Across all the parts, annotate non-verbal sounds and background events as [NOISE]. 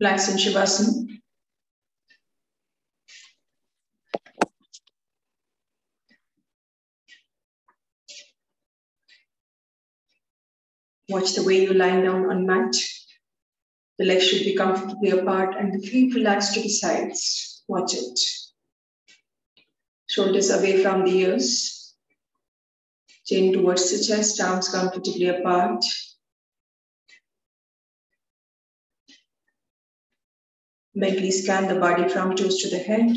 Relax in Shavasana. Watch the way you lie down on mat. The legs should be comfortably apart and the feet relaxed to the sides. Watch it. Shoulders away from the ears. Chin towards the chest, arms comfortably apart. Mentally scan the body from toes to the head.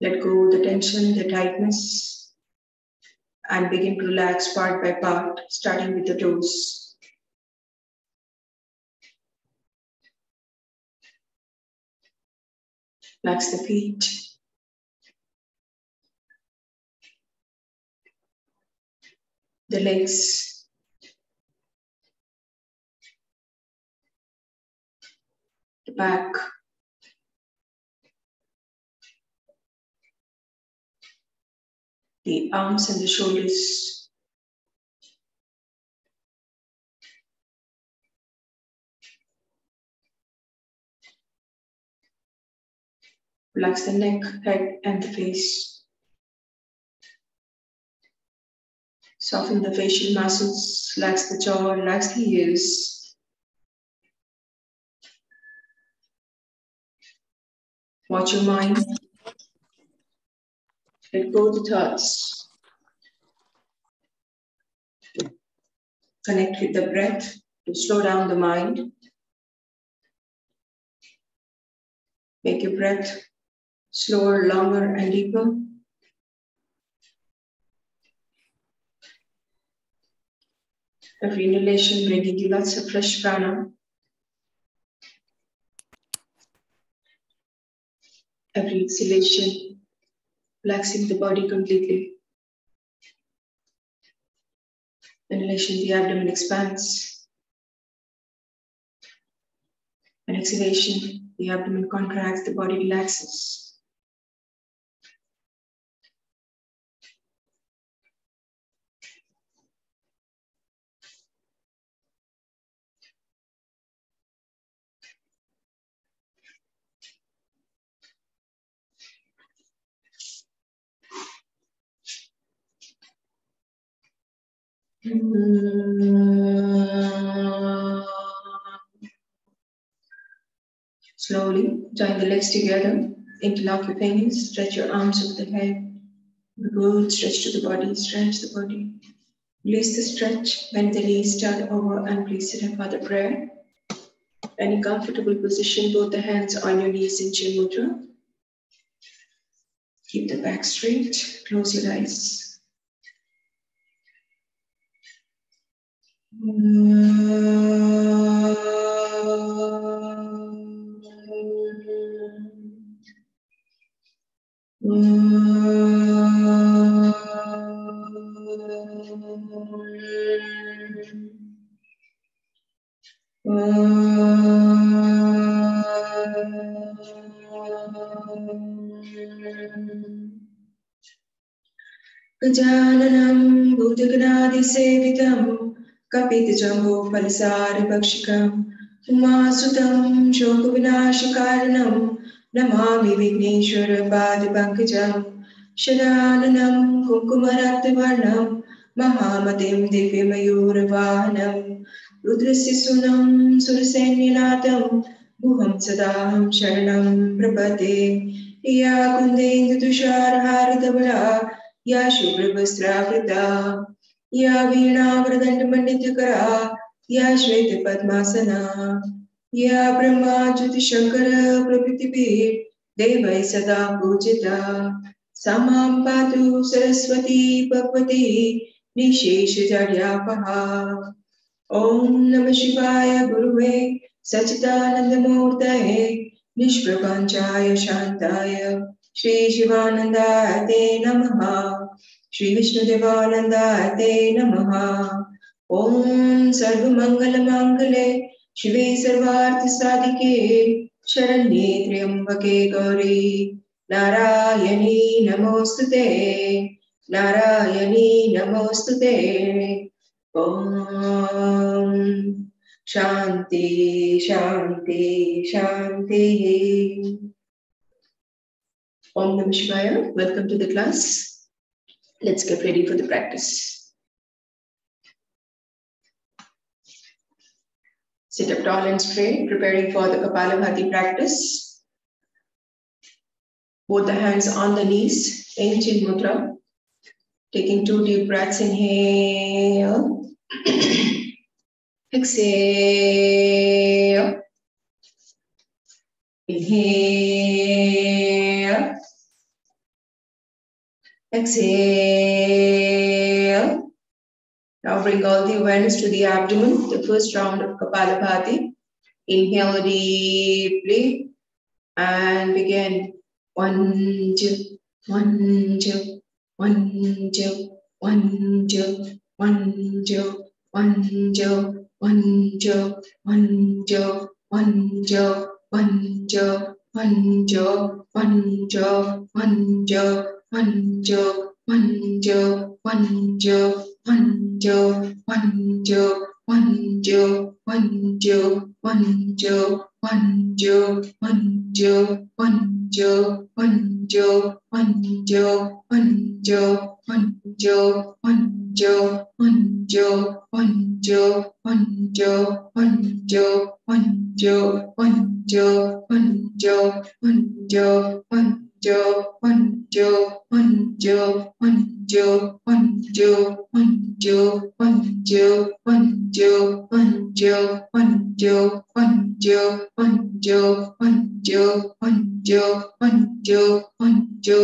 Let go the tension, the tightness, and begin to relax part by part, starting with the toes. Relax the feet. The legs. Back. The arms and the shoulders. Relax the neck, head, and the face. Soften the facial muscles, relax the jaw, relax the ears. Watch your mind. Let go the thoughts. Connect with the breath to slow down the mind. Make your breath slower, longer, and deeper. Every inhalation bringing you lots of fresh prana. Every exhalation, relaxing the body completely. Inhalation, the abdomen expands. And exhalation, the abdomen contracts, the body relaxes. Slowly join the legs together, interlock your fingers, stretch your arms over the head. Good stretch to the body, stretch the body. Release the stretch, bend the knees, turn over, and please sit up for the prayer. Any comfortable position, both the hands on your knees in Chin Mudra. Keep the back straight, close your eyes. गजाननं भूतगणादिसेवितं कपितजम्बो फलसारभक्षिकम् उमासुतं शोकविनाशकारणं Namami विघ्नेश्वरपादपङ्कजं शराननं कुङ्कुमरक्तवर्णं महामतिं दिव्यमयूरवाहनं रुद्रस्य सुनं सुरसैन्यनाथं गुहं सदाहं शरणं प्रपदे या कुन्देन्दुतुषारहारधवला या शुभ्रवस्त्रावृता या वीणावरदण्डमण्डितकरा या श्वेतपद्मासना या ब्रह्मा ज्योतिशङ्कर प्रभृतिभिः देवैः सदा पूजिता। सा पातु सरस्वती भगवती निशेषजड्यापहा ॐ नमः शिवाय गुरुवे सच्चिदानन्दमूर्तये निष्प्रपञ्चाय शान्ताय श्रीशिवानन्दाय ते नमः। श्रीविष्णुदेवानन्दाय ते नमः ॐ सर्वमङ्गलमाङ्गले शिवे सर्वार्थसाधिके शरण्ये त्र्यम्बके गौरी नारायणी नमोऽस्तु ते नारायणी नमोऽस्तु ते ॐ Shanti, Shanti, Shanti. Om Namah Shivaya. Welcome to the class. Let's get ready for the practice. Sit up tall and straight, preparing for the Kapalabhati practice. Both the hands on the knees, in Chin Mudra. Taking two deep breaths, inhale. [CLEARS THROAT] Exhale. Inhale. Exhale. Now bring all the awareness to the abdomen, the first round of Kapalabhati. Inhale deeply and begin. One, two, one, two, one, two, one, two, one, two, one, two, one Joe, one Joe, one Joe, one Joe, one Joe, one Joe, one Joe, one Joe, one Joe, one Joe, one Joe, one Joe, one Joe, one Joe, one Joe, one Joe, one Joe, one Joe, one Joe, one Joe, one Joe, one Joe, one Joe, one Joe, one Joe, one Joe, one Joe,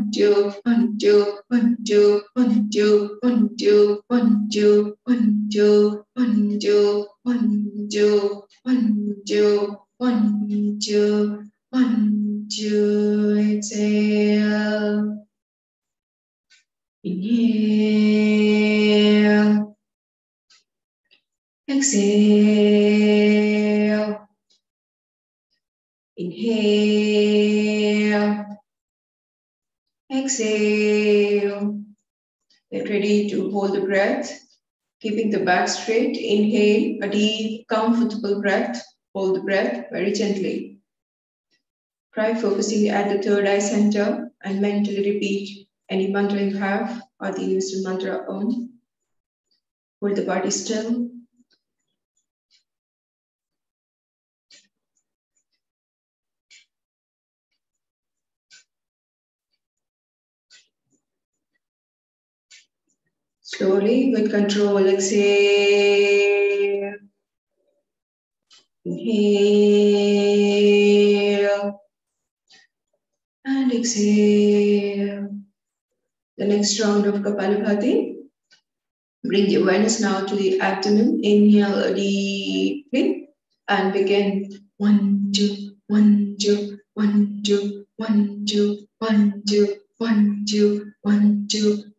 one Joe, one Joe, one Joe, one Joe, one Joe, one Joe, one Joe, one Joe, one Joe, one Joe, one Joe, one Joe, exhale. Inhale. Exhale. Inhale. Exhale. Get ready to hold the breath, keeping the back straight. Inhale, a deep, comfortable breath. Hold the breath very gently. Try focusing at the third eye center and mentally repeat any mantra you have or the universal mantra Om. Hold the body still. Slowly, with control, exhale. Inhale. And exhale. The next round of Kapalabhati. Bring the awareness now to the abdomen. Inhale deeply and begin. One, two, one, two, one, two, one, two, one, two, one, two, one, two,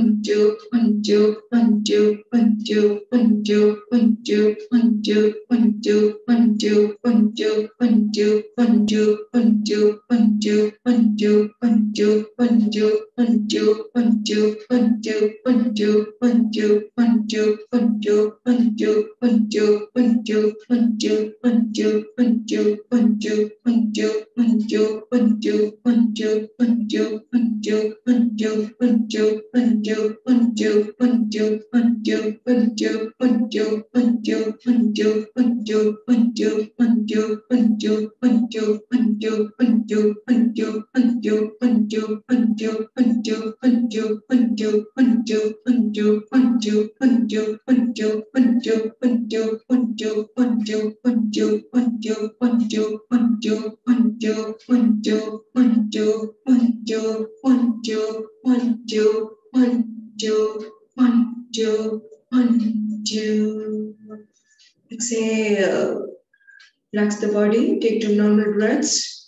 one, two, one, two, one, two, one, two, one, two, one, two, one, two, one, two, one, two, two, one, two, one, two, one, two, one, two, one, two, one, two, one, two, one, two, one, two, one, two, one, two, one, two, one, two, one, two, one, two, one, two, two, one, two, one, two, one, two, one, two, one, two, one, two, one, two, one, two, one, two, one, two, one, two, one, two. Exhale. Relax the body. Take two normal breaths.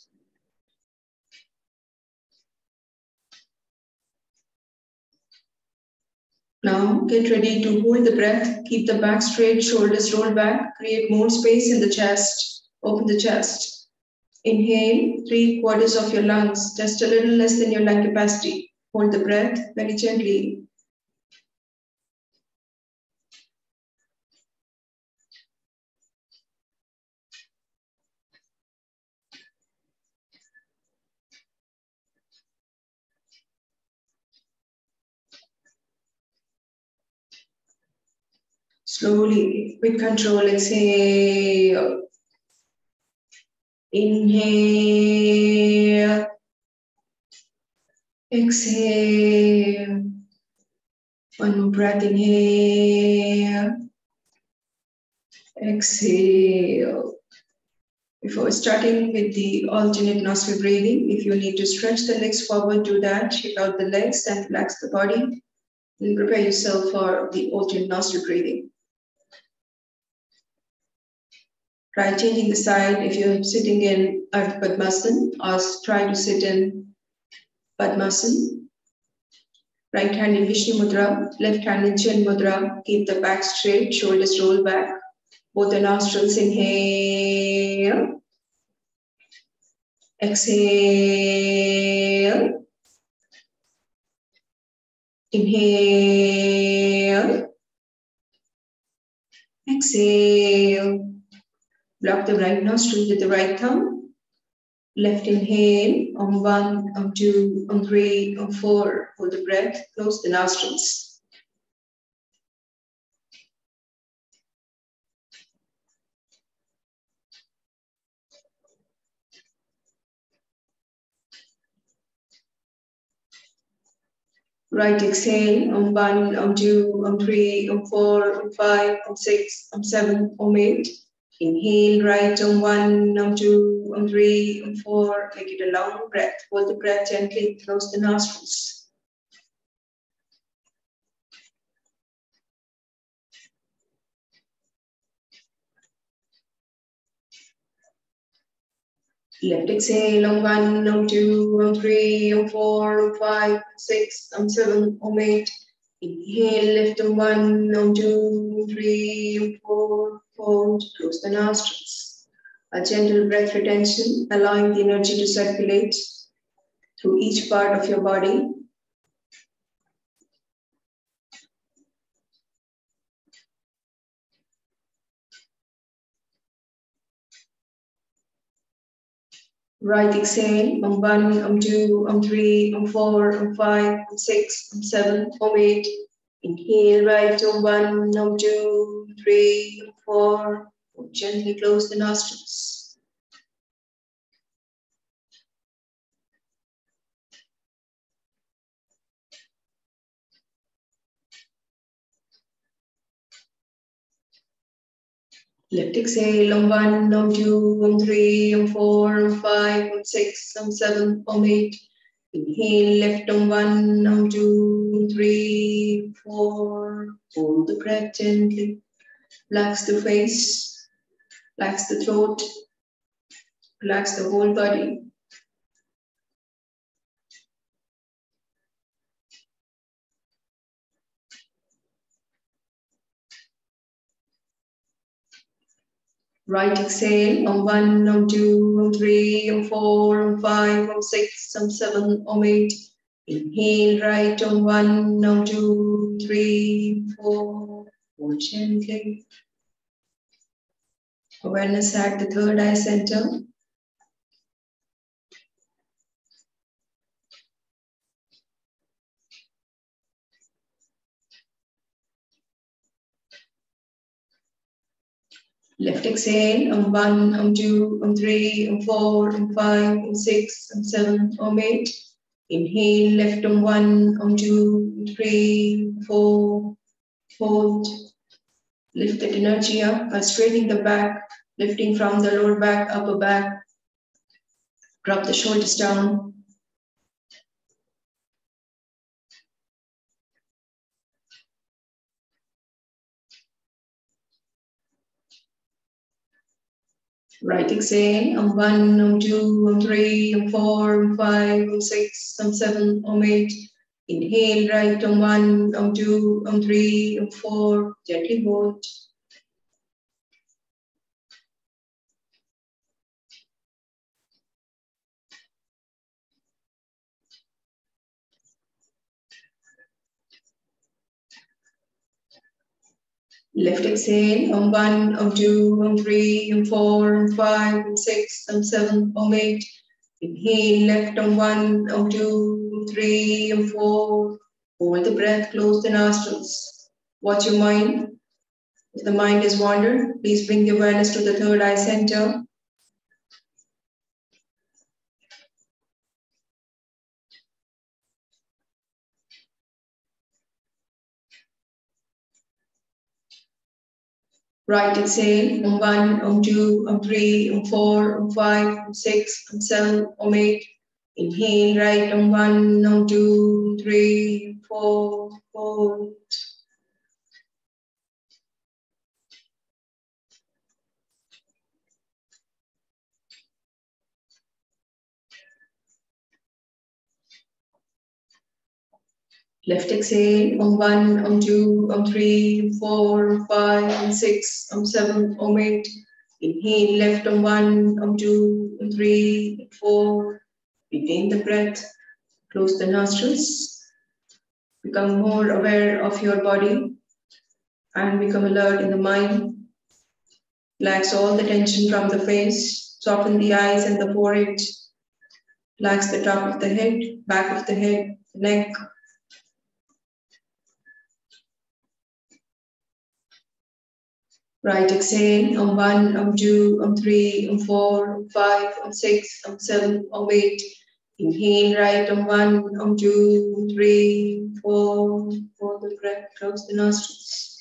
Now get ready to hold the breath. Keep the back straight, shoulders roll back. Create more space in the chest. Open the chest. Inhale, three quarters of your lungs, just a little less than your lung capacity. Hold the breath very gently. Slowly, with control, exhale. Inhale. Exhale. One more breath, inhale. Exhale. Before starting with the alternate nostril breathing, if you need to stretch the legs forward, do that. Shake out the legs and relax the body. And prepare yourself for the alternate nostril breathing. Try changing the side if you're sitting in Ardha Padmasana or try to sit in Padmasana. Right hand in Vishnu Mudra, left hand in Chin Mudra. Keep the back straight, shoulders roll back. Both the nostrils inhale. Exhale. Inhale. Exhale. Block the right nostril with the right thumb. Left inhale on one, on two, on three, on four. Hold the breath. Close the nostrils. Right exhale on one, on two, on three, on four, on five, on six, on seven, on eight. Inhale right on one, on two, on three, on four. Make it a long breath. Hold the breath gently. Close the nostrils. Left exhale on one, on two, on three, on four, on five, on six, on seven, on eight. Inhale, lift on one, on two, on three, on four, hold, close the nostrils. A gentle breath retention, allowing the energy to circulate through each part of your body. Right exhale on one, on two, on three, on four, on five, on six, on seven, on eight. Inhale right on one, on two, three, four. Gently close the nostrils. Left exhale on one, on two, on three, on four, on five, on six, on seven, on eight. Inhale left on one, on two, three, four. Hold the breath gently. Relax the face, relax the throat, relax the whole body. Right exhale on one, on two, on three, on four, on five, on six, on seven, on eight. Inhale right on one, on two, three, four. Hold gently. Awareness at the third eye center. Left exhale, um one, um two, um three, um four, um five, um six, um seven, um eight. Inhale, left um one, um two, three, four, hold. Lift that energy up by straightening the back, lifting from the lower back, upper back. Drop the shoulders down. Right exhale, um one, um two, um three, um four, um five, um six, um seven, um eight. Inhale, right, um one, um two, um three, um four, gently hold. Left exhale, um one, um two, um three, um four, um five, um six, um seven, um eight. Inhale, left um one, um two, three, um four. Hold the breath, close the nostrils. Watch your mind. If the mind is wandered, please bring the awareness to the third eye center. Right exhale, um one, two, three, four, five, six, seven, eight. Inhale, right, um one, two, three, four, hold. Left exhale, um one, um two, um three, four, five, um six, um seven, um eight. Inhale, left um one, um two, um three, four. Retain the breath. Close the nostrils. Become more aware of your body and become alert in the mind. Relax all the tension from the face. Soften the eyes and the forehead. Relax the top of the head, back of the head, neck, Right exhale, on one, on two, on three, on four, um five, on six, on seven, on eight. Inhale, right, on one, on two, um three, four, four the breath, close the nostrils.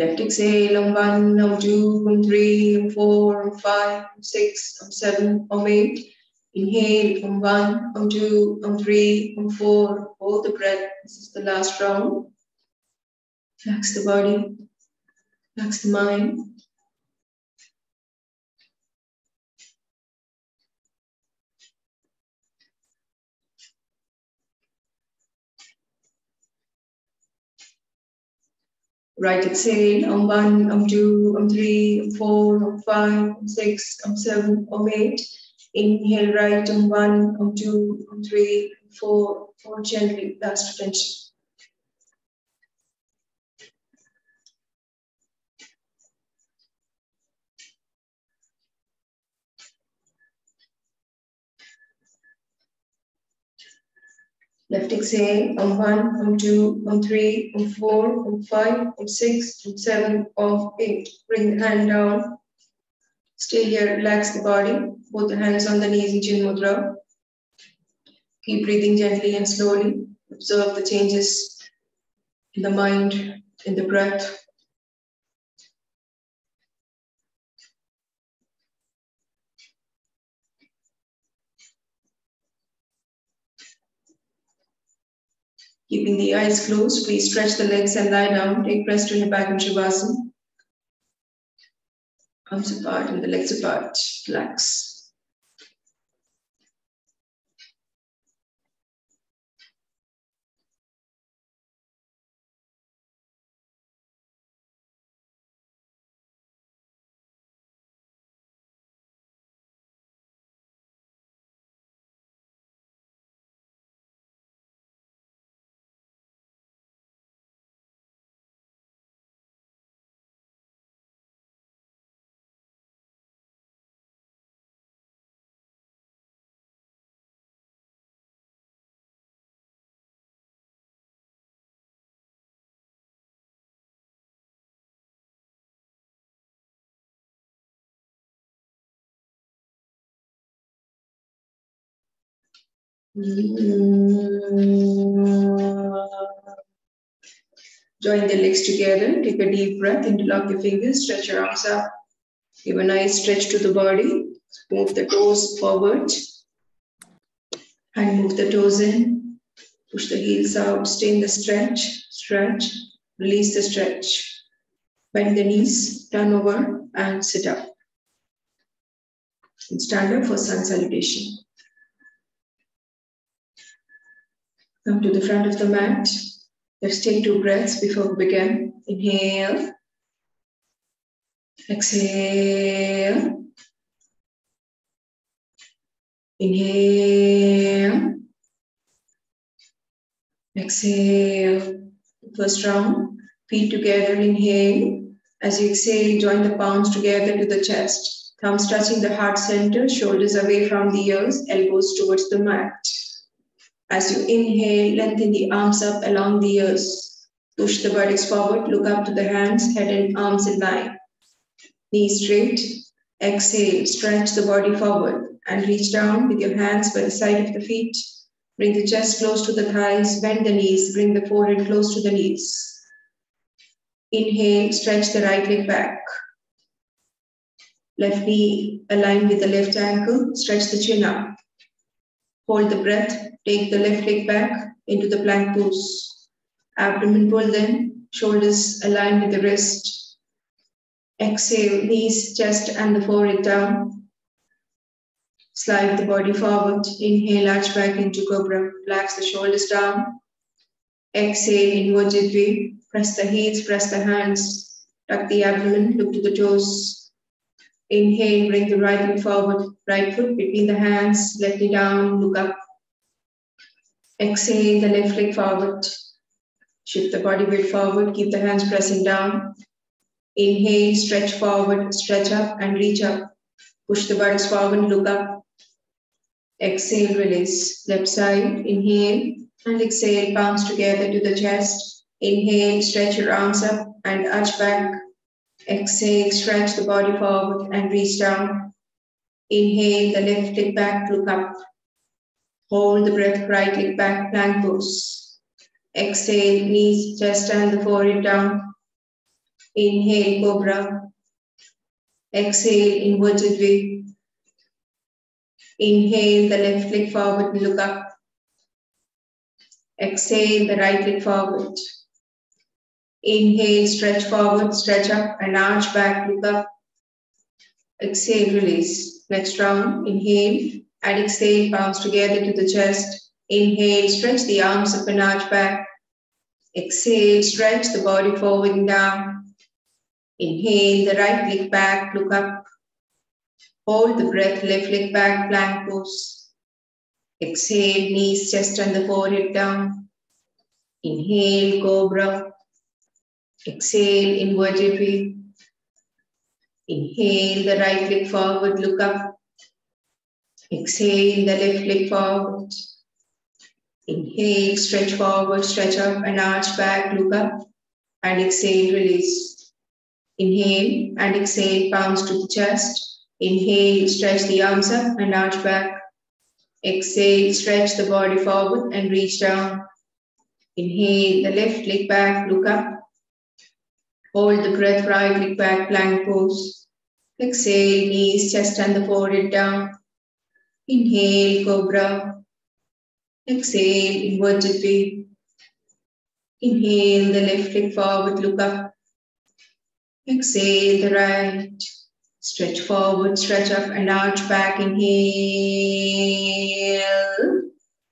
Left exhale, um one, um two, um three, um four, um five, um six, um seven, um eight. Inhale, um one, um two, um three, um four. Hold the breath. This is the last round. Relax the body, relax the mind. Right exhale, um one, um two, um three, um four, um five, um six, um seven, um eight. Inhale, right, one, um two, um three, um four, four gently, last attention. Left exhale, um one, um two, um three, um four, um five, um six, um seven, um eight. Bring the hand down. Stay here, relax the body. Both the hands on the knees in Chin Mudra. Keep breathing gently and slowly. Observe the changes in the mind, in the breath. Keeping the eyes closed, please stretch the legs and lie down. Take rest on your back in Shavasana. Arms apart and the legs apart. Relax. Join the legs together. Take a deep breath. Interlock your fingers. Stretch your arms up. Give a nice stretch to the body. Move the toes forward. And move the toes in. Push the heels out. Stay in the stretch. Stretch. Release the stretch. Bend the knees. Turn over and sit up. And stand up for sun salutation. Come to the front of the mat. Let's take two breaths before we begin. Inhale. Exhale. Inhale. Exhale. First round. Feet together. Inhale. As you exhale, join the palms together to the chest. Thumbs touching the heart center, shoulders away from the ears, elbows towards the mat. As you inhale, lengthen the arms up along the ears. Push the buttocks forward, look up to the hands, head and arms in line. Knees straight. Exhale, stretch the body forward and reach down with your hands by the side of the feet. Bring the chest close to the thighs, bend the knees, bring the forehead close to the knees. Inhale, stretch the right leg back. Left knee aligned with the left ankle, stretch the chin up. Hold the breath, take the left leg back into the plank pose. Abdomen pull then, shoulders aligned with the wrist. Exhale, knees, chest, and the forehead down. Slide the body forward. Inhale, arch back into cobra. Relax the shoulders down. Exhale, inverted V. Press the heels, press the hands. Tuck the abdomen, look to the toes. Inhale, bring the right leg forward. Right foot between the hands, left knee down, look up. Exhale the left leg forward. Shift the body weight forward. Keep the hands pressing down. Inhale, stretch forward, stretch up and reach up. Push the buttocks forward, look up. Exhale, release. Left side, inhale and exhale, palms together to the chest. Inhale, stretch your arms up and arch back. Exhale, stretch the body forward and reach down. Inhale, the left leg back, look up. Hold the breath, right leg back, plank pose. Exhale, knees, chest, and the forehead down. Inhale, cobra. Exhale, inverted V. Inhale, the left leg forward, look up. Exhale, the right leg forward. Inhale, stretch forward, stretch up, and arch back, look up. Exhale, release. Next round, inhale, and exhale, palms together to the chest. Inhale, stretch the arms up and arch back. Exhale, stretch the body forward and down. Inhale, the right leg back, look up. Hold the breath, left leg back, plank pose. Exhale, knees, chest, and the forehead down. Inhale, cobra. Exhale, inverted V. Inhale, the right leg forward, look up. Exhale, the left leg forward. Inhale, stretch forward, stretch up and arch back, look up. And exhale, release. Inhale and exhale, palms to the chest. Inhale, stretch the arms up and arch back. Exhale, stretch the body forward and reach down. Inhale, the left leg back, look up. Hold the breath, right leg back, plank pose. Exhale, knees, chest and the forehead down. Inhale, cobra. Exhale, inverted V. Inhale, the left leg forward, look up. Exhale, the right. Stretch forward, stretch up and arch back. Inhale.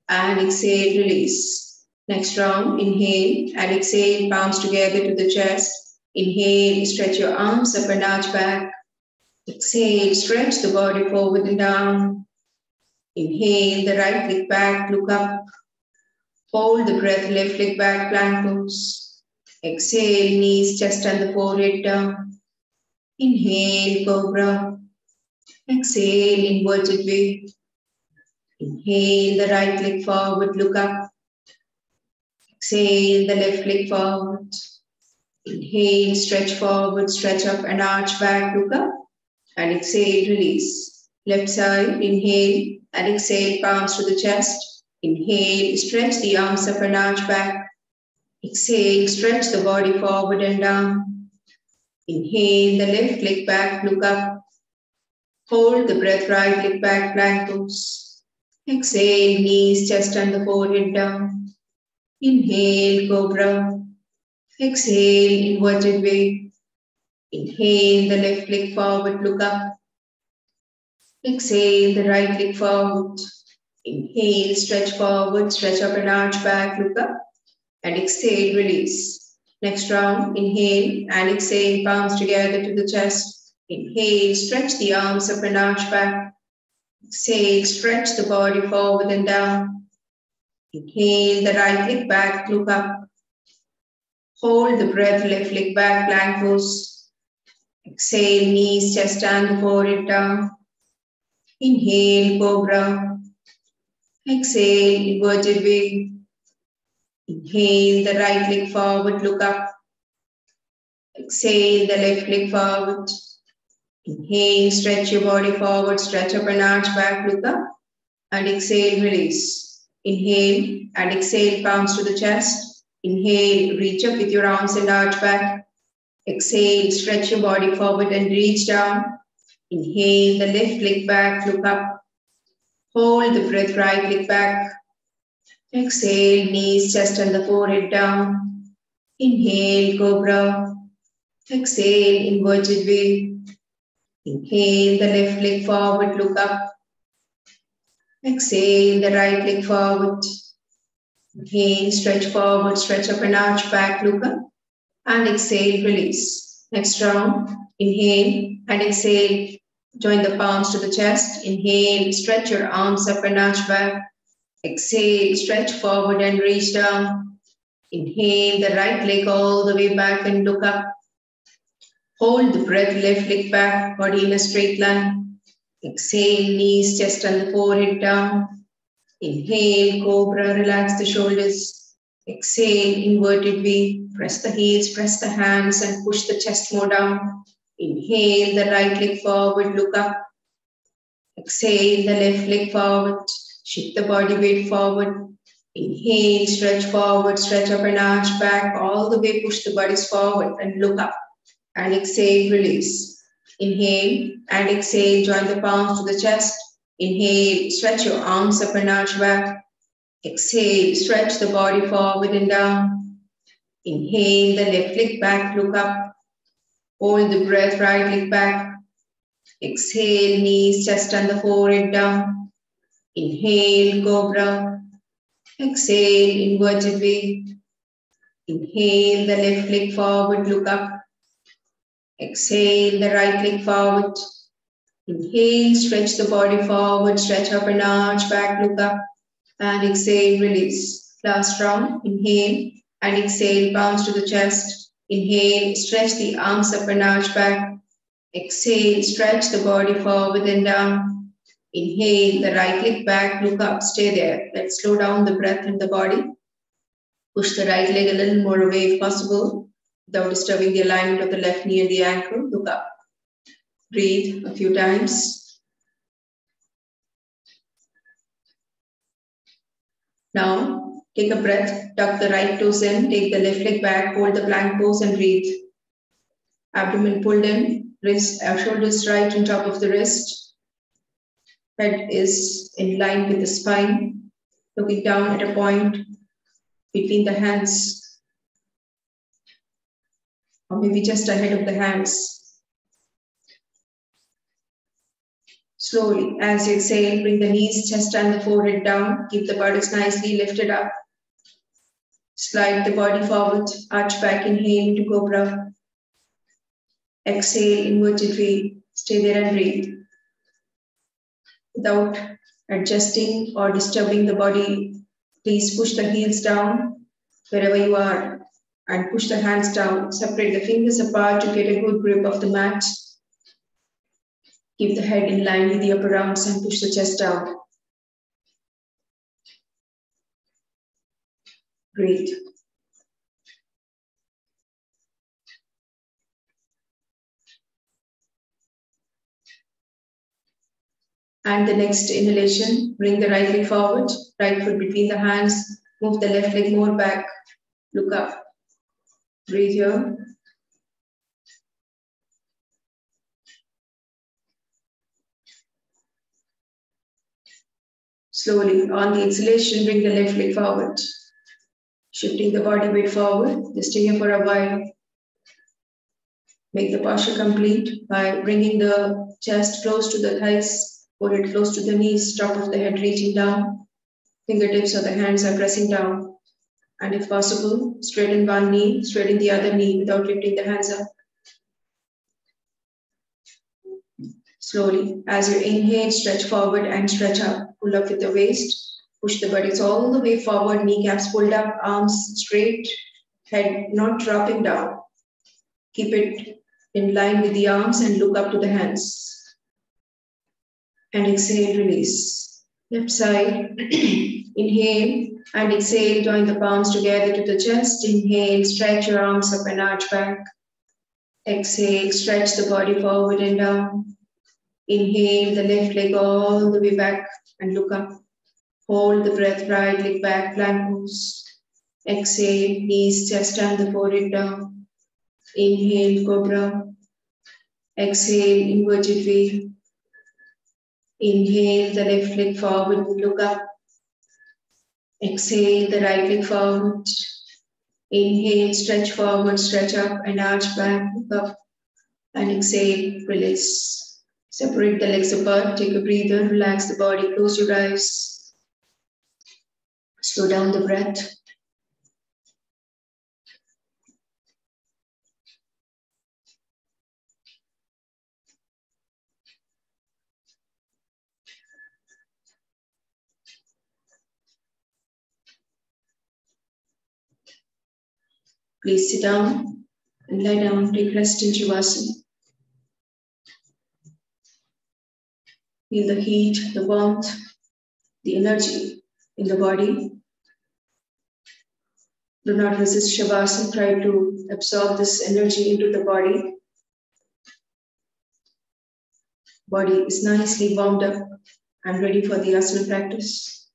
And exhale, release. Next round, inhale and exhale, palms together to the chest. Inhale, stretch your arms up and arch back. Exhale, stretch the body forward and down. Inhale, the right leg back, look up. Hold the breath, left leg back, plank pose. Exhale, knees, chest, and the forehead down. Inhale, cobra. Exhale, inverted V. Inhale, the right leg forward, look up. Exhale, the left leg forward. Inhale, stretch forward, stretch up and arch back, look up. And exhale, release. Left side, inhale and exhale, palms to the chest. Inhale, stretch the arms up and arch back. Exhale, stretch the body forward and down. Inhale, the left leg back, look up. Hold the breath, right leg back, plank pose. Exhale, knees, chest and the forehead down. Inhale, cobra. Exhale, inverted wave. Inhale, the left leg forward, look up. Exhale, the right leg forward. Inhale, stretch forward, stretch up and arch back, look up. And exhale, release. Next round, inhale and exhale, palms together to the chest. Inhale, stretch the arms up and arch back. Exhale, stretch the body forward and down. Inhale, the right leg back, look up. Hold the breath, left leg back, plank pose. Exhale, knees, chest and forehead down. Inhale, cobra. Exhale, inverted. Inhale, the right leg forward, look up. Exhale, the left leg forward. Inhale, stretch your body forward, stretch up and arch back, look up. And exhale, release. Inhale and exhale, palms to the chest. Inhale, reach up with your arms and arch back. Exhale, stretch your body forward and reach down. Inhale, the left leg back, look up. Hold the breath, right leg back. Exhale, knees, chest and the forehead down. Inhale, cobra. Exhale, inverted wave. Inhale, the left leg forward, look up. Exhale, the right leg forward. Inhale, stretch forward, stretch up and arch back, look up. And exhale, release. Next round, inhale and exhale. Join the palms to the chest. Inhale, stretch your arms up and arch back. Exhale, stretch forward and reach down. Inhale, the right leg all the way back and look up. Hold the breath, left leg back, body in a straight line. Exhale, knees, chest and forehead down. Inhale, cobra, relax the shoulders. Exhale, inverted V. Press the heels, press the hands and push the chest more down. Inhale, the right leg forward, look up. Exhale, the left leg forward. Shift the body weight forward. Inhale, stretch forward, stretch up and arch back. All the way, push the bodies forward and look up. And exhale, release. Inhale and exhale, join the palms to the chest. Inhale, stretch your arms up and arch back. Exhale, stretch the body forward and down. Inhale, the left leg back, look up. Hold the breath, right leg back. Exhale, knees, chest and the forehead down. Inhale, cobra. Exhale, inverted V. Inhale, the left leg forward, look up. Exhale, the right leg forward. Inhale, stretch the body forward, stretch up and arch back, look up. And exhale, release. Last round, inhale and exhale, bounce to the chest. Inhale, stretch the arms up and arch back. Exhale, stretch the body forward and down. Inhale, the right leg back, look up, stay there. Let's slow down the breath in the body. Push the right leg a little more away if possible without disturbing the alignment of the left knee and the ankle. Look up. Breathe a few times. Now, Take a breath, tuck the right toes in, take the left leg back, hold the plank pose and breathe. Abdomen pulled in, wrist, uh, shoulders right on top of the wrist. Head is in line with the spine, looking down at a point between the hands, or maybe just ahead of the hands. Slowly, as you exhale, bring the knees, chest, and the forehead down. Keep the buttocks nicely lifted up. Slide the body forward, arch back, inhale into cobra. Exhale, inverted V. Stay there and breathe. Without adjusting or disturbing the body, please push the heels down wherever you are and push the hands down. Separate the fingers apart to get a good grip of the mat. Keep the head in line with the upper arms and push the chest out. Great. And the next inhalation, bring the right leg forward, right foot between the hands, move the left leg more back, look up. Breathe here. Slowly, on the exhalation, bring the left leg forward. Shifting the body weight forward. Just stay here for a while. Make the posture complete by bringing the chest close to the thighs, forehead close to the knees, top of the head reaching down. Fingertips of the hands are pressing down. And if possible, straighten one knee, straighten the other knee without lifting the hands up. Slowly, as you inhale, stretch forward and stretch up. Pull up with the waist. Push the bodies all the way forward, kneecaps pulled up, arms straight, head not dropping down. Keep it in line with the arms and look up to the hands. And exhale, release. Left side, [CLEARS THROAT] inhale and exhale, join the palms together to the chest. Inhale, stretch your arms up and arch back. Exhale, stretch the body forward and down. Inhale the left leg all the way back and look up. Hold the breath, right leg back, plank pose. Exhale, knees, chest and the forehead down. Inhale, cobra. Exhale, inverted V. Inhale, the left leg forward, look up. Exhale, the right leg forward. Inhale, stretch forward, stretch up and arch back, look up. And exhale, release. Separate the legs apart, take a breather, relax the body, close your eyes. Slow down the breath. Please sit down and lie down, take rest in Shavasana. Feel the heat, the warmth, the energy in the body. Do not resist Shavasana, try to absorb this energy into the body. Body is nicely warmed up and ready for the asana practice.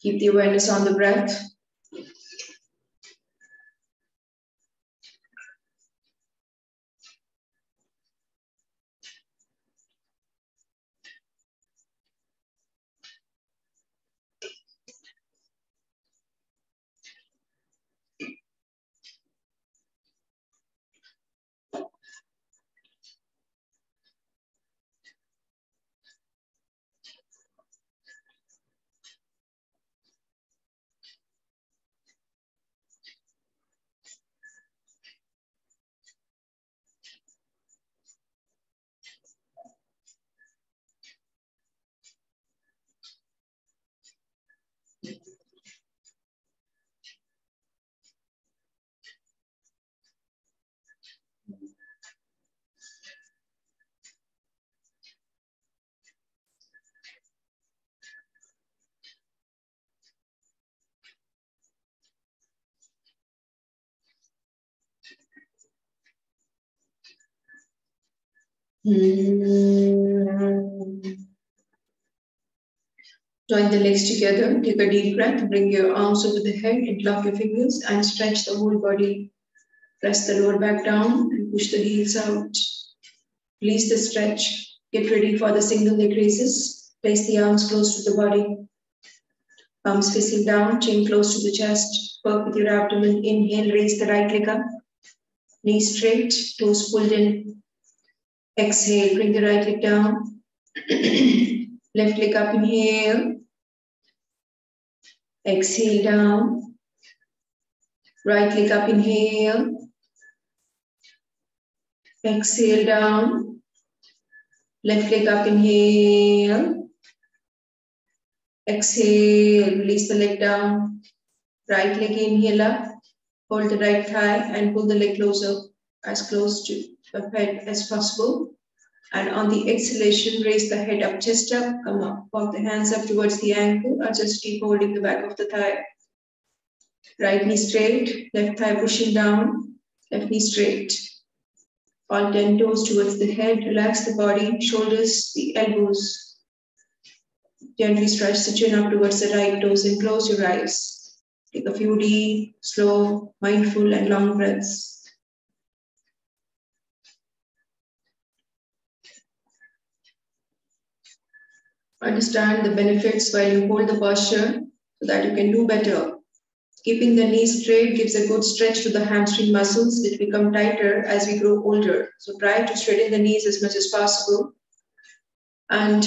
Keep the awareness on the breath. Hmm. Join the legs together. Take a deep breath. Bring your arms over the head. Interlock your fingers and stretch the whole body. Press the lower back down and push the heels out. Release the stretch. Get ready for the single leg raises. Place the arms close to the body. Palms facing down, chin close to the chest. Work with your abdomen. Inhale, raise the right leg up. Knees straight, toes pulled in. Exhale, bring the right leg down. [CLEARS THROAT] Left leg up, inhale. Exhale down. Right leg up, inhale. Exhale down. Left leg up, inhale. Exhale, release the leg down. Right leg inhale up. Hold the right thigh and pull the leg closer, as close to the head as possible. And on the exhalation, raise the head up, chest up, come up. Walk the hands up towards the ankle or just keep holding the back of the thigh. Right knee straight, left thigh pushing down, left knee straight. All 10 toes towards the head, relax the body, shoulders, the elbows. Gently stretch the chin up towards the right toes and close your eyes. Take a few deep, slow, mindful, and long breaths. Understand the benefits while you hold the posture so that you can do better. Keeping the knees straight gives a good stretch to the hamstring muscles, which become tighter as we grow older. So try to straighten the knees as much as possible. And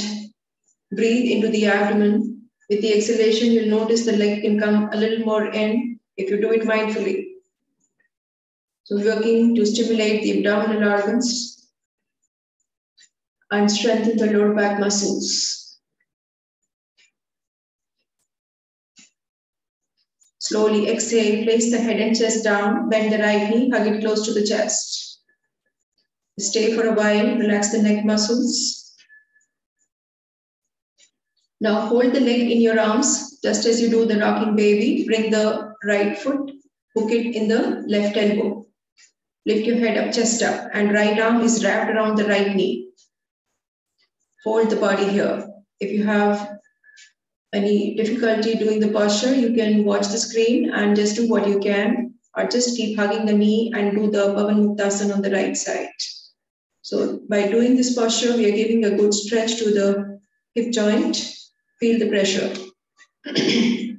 breathe into the abdomen. With the exhalation, you'll notice the leg can come a little more in if you do it mindfully. So working to stimulate the abdominal organs and strengthen the lower back muscles. Slowly exhale, place the head and chest down, bend the right knee, hug it close to the chest. Stay for a while, relax the neck muscles. Now hold the leg in your arms, just as you do the rocking baby. Bring the right foot, hook it in the left elbow. Lift your head up, chest up, and right arm is wrapped around the right knee. Hold the body here. If you have any difficulty doing the posture, you can watch the screen and just do what you can, or just keep hugging the knee and do the Pavan Muktasana on the right side. So by doing this posture, we are giving a good stretch to the hip joint. Feel the pressure. [CLEARS THROAT]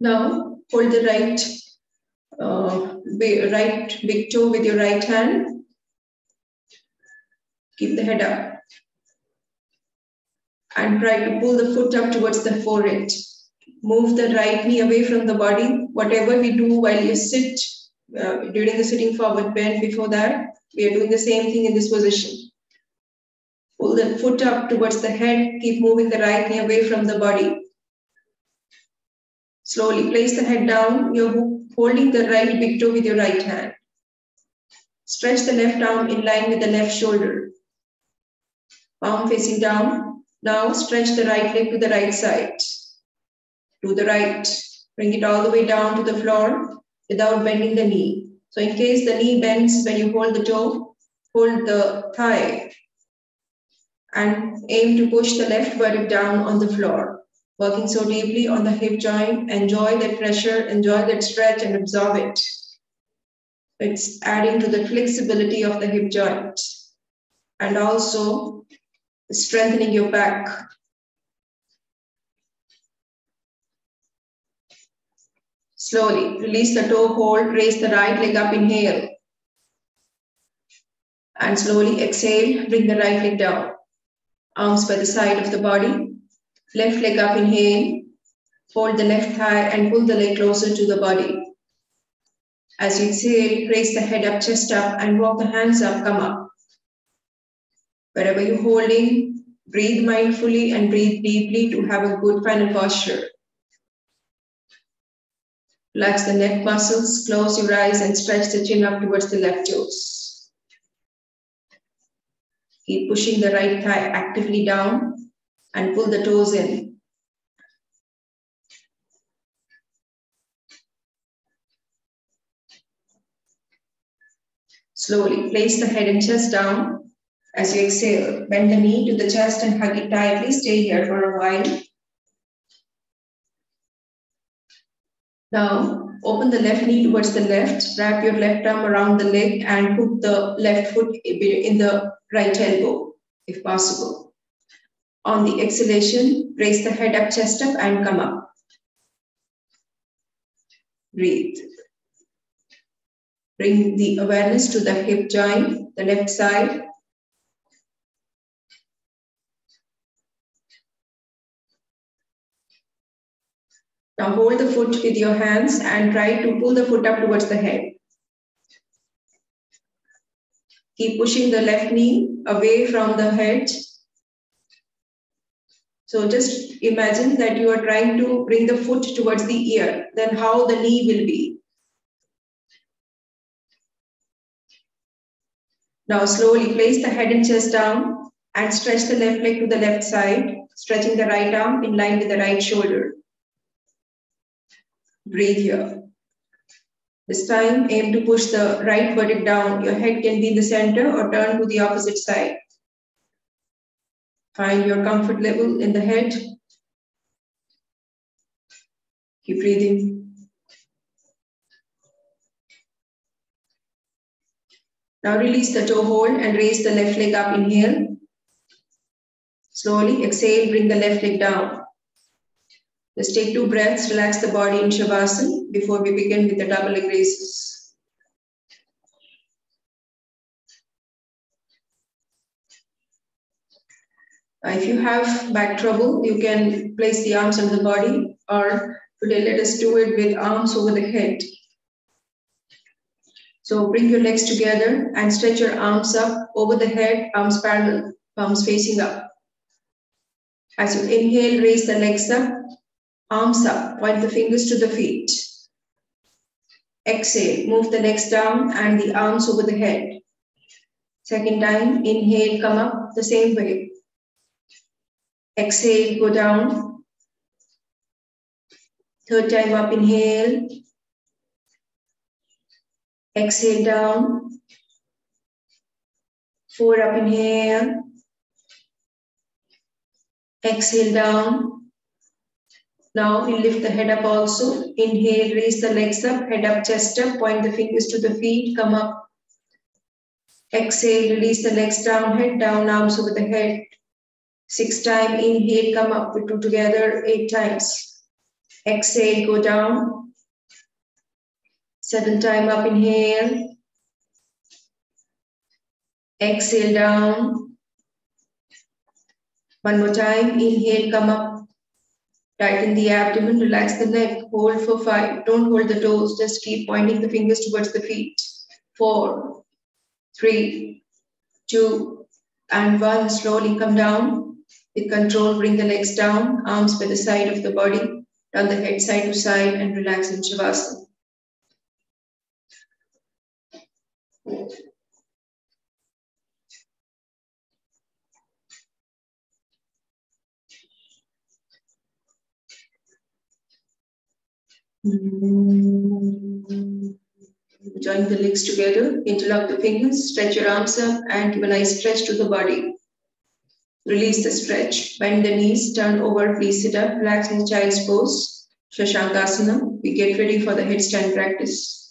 now, hold the right, uh, right big toe with your right hand. Keep the head up and try to pull the foot up towards the forehead. Move the right knee away from the body. Whatever we do while you sit uh, during the sitting forward bend before that, we are doing the same thing in this position. Pull the foot up towards the head. Keep moving the right knee away from the body. Slowly place the head down. You're holding the right big toe with your right hand. Stretch the left arm in line with the left shoulder. Palm facing down. Now stretch the right leg to the right side. To the right. Bring it all the way down to the floor without bending the knee. So in case the knee bends when you hold the toe, hold the thigh and aim to push the left body down on the floor. Working so deeply on the hip joint, enjoy that pressure, enjoy that stretch and absorb it. It's adding to the flexibility of the hip joint and also strengthening your back. Slowly release the toe hold, raise the right leg up, inhale. And slowly exhale, bring the right leg down. Arms by the side of the body. Left leg up, inhale. Fold the left thigh and pull the leg closer to the body. As you exhale, raise the head up, chest up, and walk the hands up, come up. Wherever you're holding, breathe mindfully and breathe deeply to have a good final posture. Relax the neck muscles, close your eyes and stretch the chin up towards the left toes. Keep pushing the right thigh actively down and pull the toes in. Slowly place the head and chest down as you exhale, bend the knee to the chest and hug it tightly. Stay here for a while. Now, open the left knee towards the left. Wrap your left arm around the leg and put the left foot in the right elbow, if possible. On the exhalation, raise the head up, chest up, and come up. Breathe. Bring the awareness to the hip joint, the left side, Now hold the foot with your hands and try to pull the foot up towards the head. Keep pushing the left knee away from the head. So just imagine that you are trying to bring the foot towards the ear, then how the knee will be. Now slowly place the head and chest down and stretch the left leg to the left side. stretching the right arm in line with the right shoulder. Breathe here. This time, aim to push the right vertex down. Your head can be in the center or turn to the opposite side. Find your comfort level in the head. Keep breathing. Now release the toe hold and raise the left leg up. Inhale. Slowly exhale, bring the left leg down. Let's take two breaths, relax the body in Shavasana before we begin with the double leg raises. Uh, if you have back trouble, you can place the arms on the body or today let us do it with arms over the head. So bring your legs together and stretch your arms up over the head, arms parallel, palms facing up. As you inhale, raise the legs up Arms up, point the fingers to the feet. Exhale, move the legs down and the arms over the head. Second time, inhale, come up the same way. Exhale, go down. Third time up, inhale. Exhale down. Four up, inhale. Exhale down. Now we lift the head up also. Inhale, raise the legs up, head up, chest up, point the fingers to the feet, come up. Exhale, release the legs down, head down, arms over the head. Six time, inhale, come up, we two together, eight times. Exhale, go down. Seven time up, inhale. Exhale down. One more time, inhale, come up, Tighten the abdomen, relax the neck, hold for five. Don't hold the toes, just keep pointing the fingers towards the feet. Four, three, two, and one. Slowly come down. With control, bring the legs down, arms by the side of the body, turn the head side to side, and relax in Shavasana. Join the legs together, interlock the fingers, stretch your arms up, and give a nice stretch to the body. Release the stretch, bend the knees, turn over, please sit up, relax in the child's pose, Shashankasana. We get ready for the headstand practice.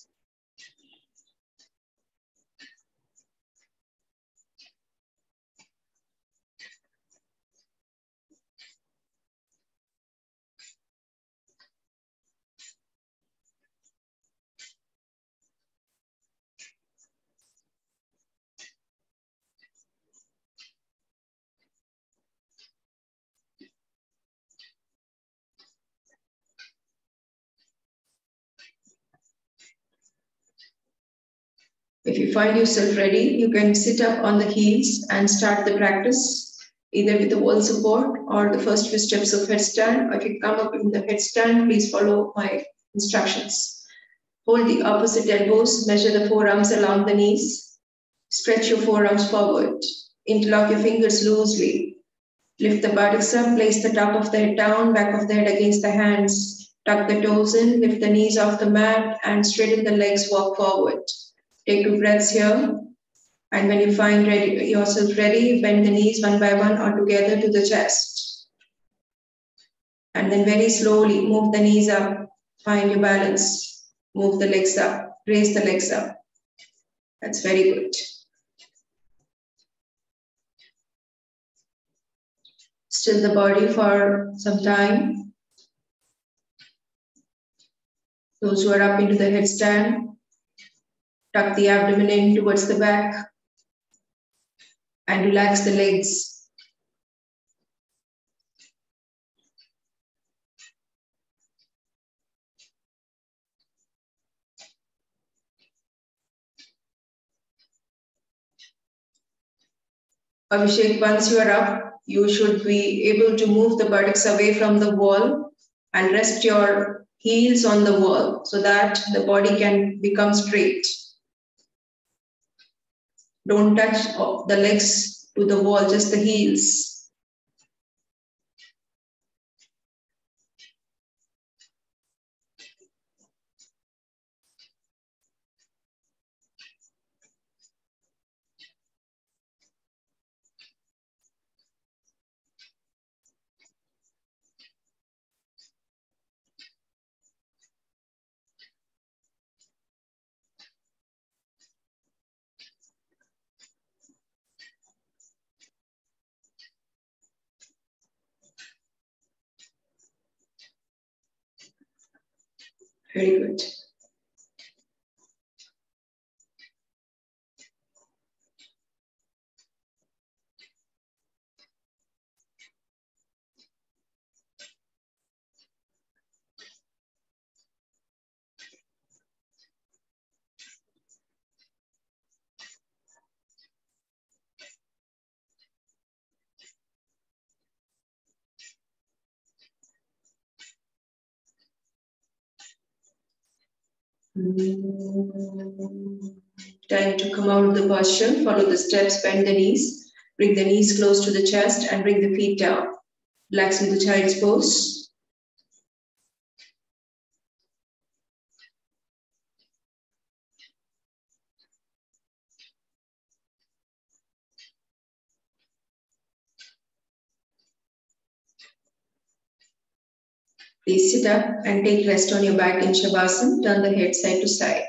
If you find yourself ready, you can sit up on the heels and start the practice either with the wall support or the first few steps of headstand. If you come up in the headstand, please follow my instructions. Hold the opposite elbows, measure the forearms along the knees. Stretch your forearms forward. Interlock your fingers loosely. Lift the buttocks up, place the top of the head down, back of the head against the hands. Tuck the toes in, lift the knees off the mat, and straighten the legs, walk forward. Take two breaths here. And when you find ready, yourself ready, bend the knees one by one or together to the chest. And then very slowly move the knees up. Find your balance. Move the legs up. Raise the legs up. That's very good. Still the body for some time. Those who are up into the headstand, Tuck the abdomen in towards the back and relax the legs. Abhishek, once you are up, you should be able to move the buttocks away from the wall and rest your heels on the wall so that the body can become straight. Don't touch the legs to the wall, just the heels. Very good. Time to come out of the posture. Follow the steps, bend the knees. Bring the knees close to the chest and bring the feet down. Relax the child's pose. Please sit up and take rest on your back in Shavasana. Turn the head side to side.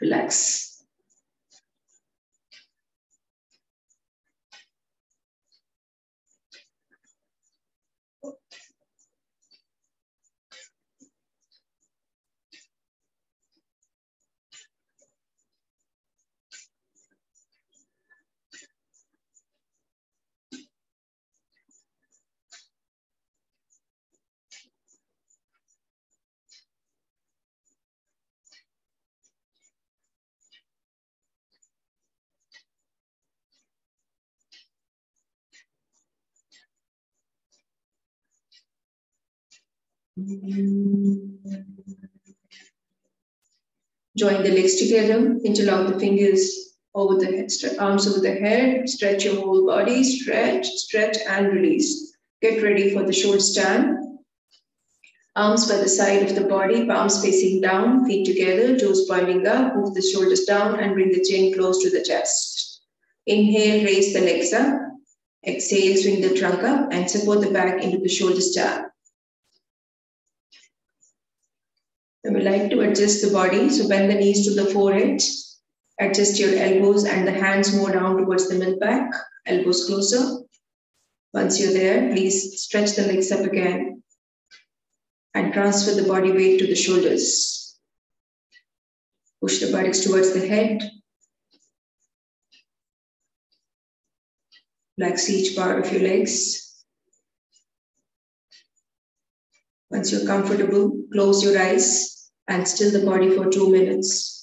Relax. Join the legs together, interlock the fingers over the head, arms over the head, stretch your whole body, stretch, stretch and release. Get ready for the short stand. Arms by the side of the body, palms facing down, feet together, toes pointing up, move the shoulders down and bring the chin close to the chest. Inhale, raise the legs up. Exhale, swing the trunk up and support the back into the shoulder stand. We like to adjust the body. So bend the knees to the forehead. Adjust your elbows and the hands more down towards the mid back. Elbows closer. Once you're there, please stretch the legs up again and transfer the body weight to the shoulders. Push the buttocks towards the head. Relax each part of your legs. Once you're comfortable, close your eyes and still the body for two minutes.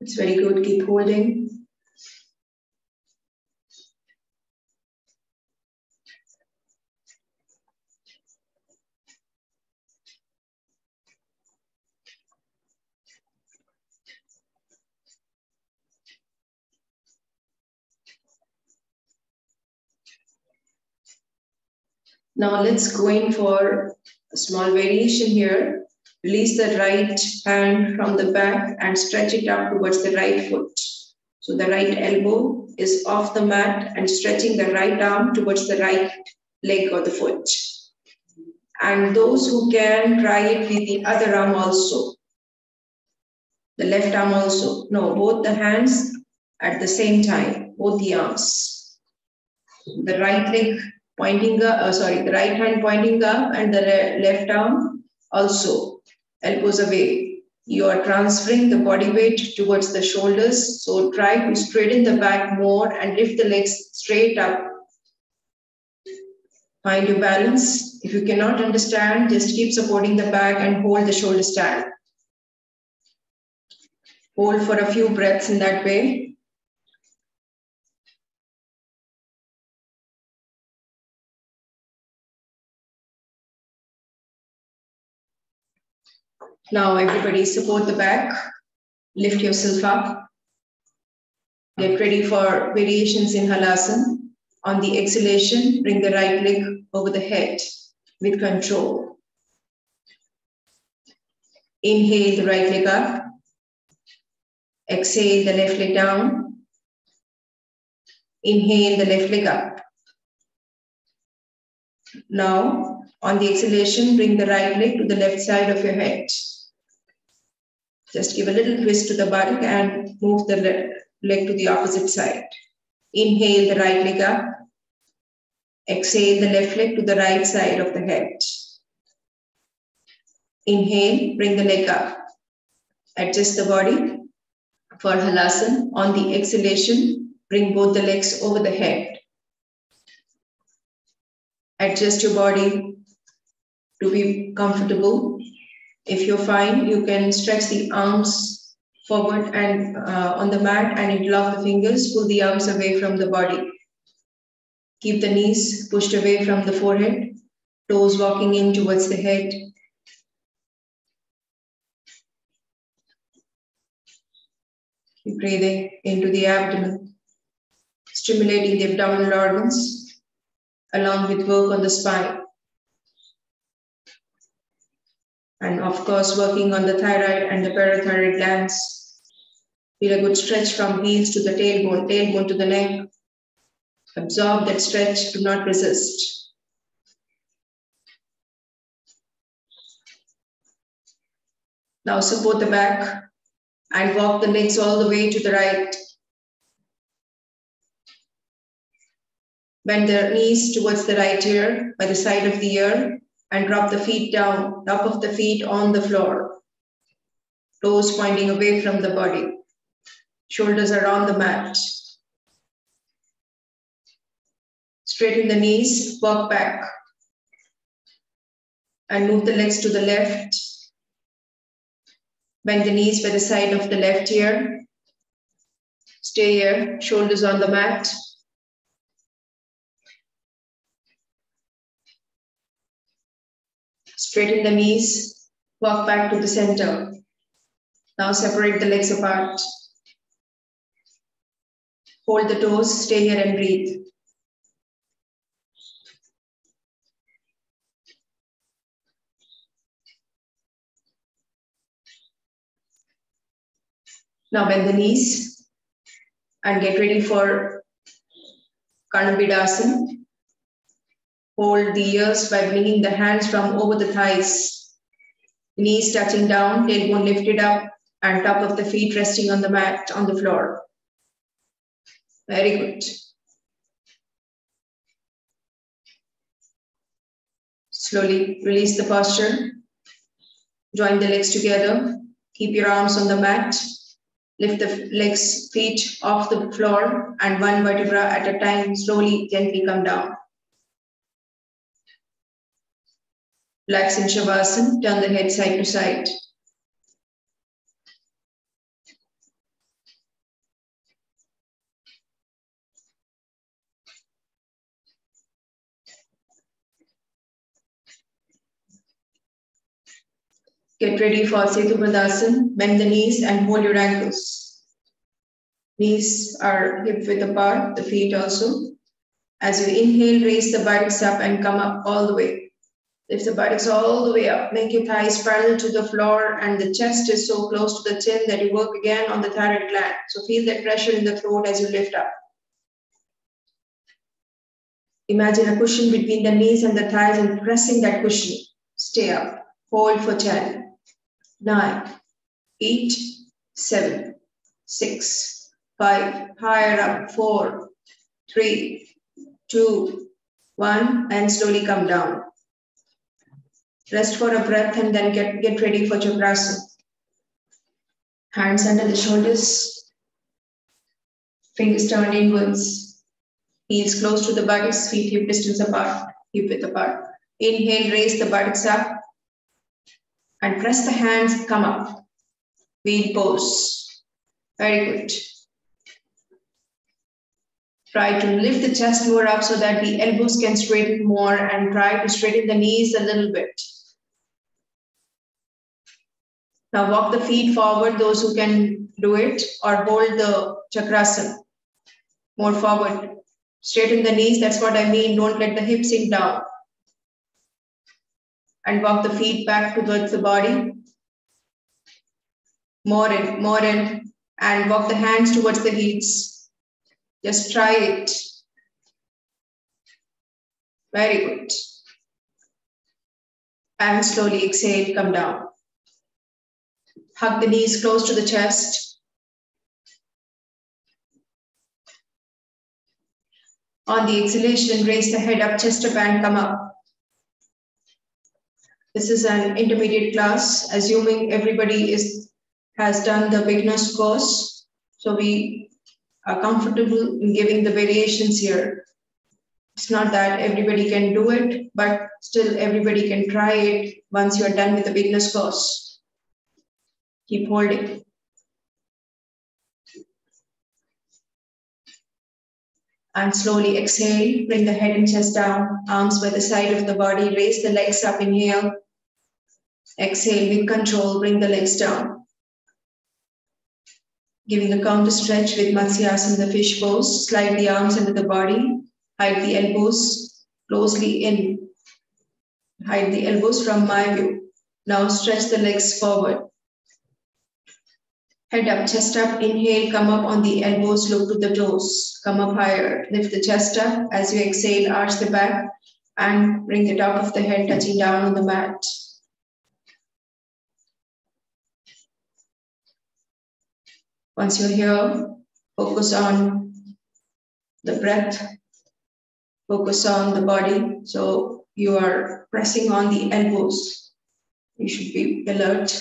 It's very good. Keep holding. Now let's go in for a small variation here. Release the right hand from the back and stretch it up towards the right foot. So the right elbow is off the mat and stretching the right arm towards the right leg or the foot. And those who can try it with the other arm also. The left arm also. No, both the hands at the same time, both the arms. The right leg pointing up, uh, sorry, the right hand pointing up and the left arm also elbows away. You are transferring the body weight towards the shoulders. So try to straighten the back more and lift the legs straight up. Find your balance. If you cannot understand, just keep supporting the back and hold the shoulder stand. Hold for a few breaths in that way. Now everybody support the back, lift yourself up. Get ready for variations in halasana. On the exhalation, bring the right leg over the head with control. Inhale the right leg up. Exhale the left leg down. Inhale the left leg up. Now, on the exhalation, bring the right leg to the left side of your head. Just give a little twist to the buttock and move the leg to the opposite side. Inhale the right leg up. Exhale the left leg to the right side of the head. Inhale, bring the leg up. Adjust the body for halasana. On the exhalation, bring both the legs over the head. Adjust your body to be comfortable if you're fine, you can stretch the arms forward and uh, on the mat and interlock the fingers, pull the arms away from the body. Keep the knees pushed away from the forehead, toes walking in towards the head. Keep breathing into the abdomen, stimulating the abdominal organs, along with work on the spine. And of course, working on the thyroid and the parathyroid glands. Feel a good stretch from heels to the tailbone, tailbone to the neck. Absorb that stretch, do not resist. Now support the back and walk the legs all the way to the right. Bend the knees towards the right ear by the side of the ear and drop the feet down, top of the feet on the floor. Toes pointing away from the body. Shoulders are on the mat. Straighten the knees, walk back. And move the legs to the left. Bend the knees by the side of the left ear. Stay here, shoulders on the mat. Straighten the knees, walk back to the center. Now separate the legs apart. Hold the toes, stay here and breathe. Now bend the knees and get ready for Karnapidasana. Hold the ears by bringing the hands from over the thighs. Knees touching down, tailbone lifted up, and top of the feet resting on the mat on the floor. Very good. Slowly release the posture. Join the legs together. Keep your arms on the mat. Lift the legs, feet off the floor, and one vertebra at a time, slowly, gently come down. Relax in Shavasana, turn the head side to side. Get ready for Setu Bandhasan. Bend the knees and hold your ankles. Knees are hip width apart, the feet also. As you inhale, raise the buttocks up and come up all the way. Lift the buttocks all the way up. Make your thighs parallel to the floor and the chest is so close to the chin that you work again on the thyroid gland. So feel that pressure in the throat as you lift up. Imagine a cushion between the knees and the thighs and pressing that cushion. Stay up. Hold for 10, 9, 8, 7, 6, 5. Higher up. 4, 3, two, one, and slowly come down. Rest for a breath and then get, get ready for Chakrasana. Hands under the shoulders, fingers turned inwards, heels close to the buttocks, feet hip distance apart, hip width apart. Inhale, raise the buttocks up and press the hands, come up. Wheel pose. Very good. Try to lift the chest more up so that the elbows can straighten more and try to straighten the knees a little bit. Now walk the feet forward, those who can do it, or hold the chakrasana more forward. Straighten the knees, that's what I mean. Don't let the hips sink down. And walk the feet back towards the body. More in, more in, and walk the hands towards the heels. Just try it. Very good. And slowly exhale, come down. Hug the knees close to the chest. On the exhalation, raise the head up, chest up, and come up. This is an intermediate class, assuming everybody is has done the beginner's course. So we are comfortable in giving the variations here. It's not that everybody can do it, but still everybody can try it once you are done with the beginner's course. Keep holding. And slowly exhale, bring the head and chest down, arms by the side of the body, raise the legs up, inhale. Exhale with control, bring the legs down. Giving a counter stretch with Matsyasana, the fish pose, slide the arms under the body, hide the elbows closely in. Hide the elbows from my view. Now stretch the legs forward. Head up, chest up, inhale, come up on the elbows, look to the toes, come up higher, lift the chest up. As you exhale, arch the back and bring the top of the head touching down on the mat. Once you're here, focus on the breath, focus on the body. So you are pressing on the elbows. You should be alert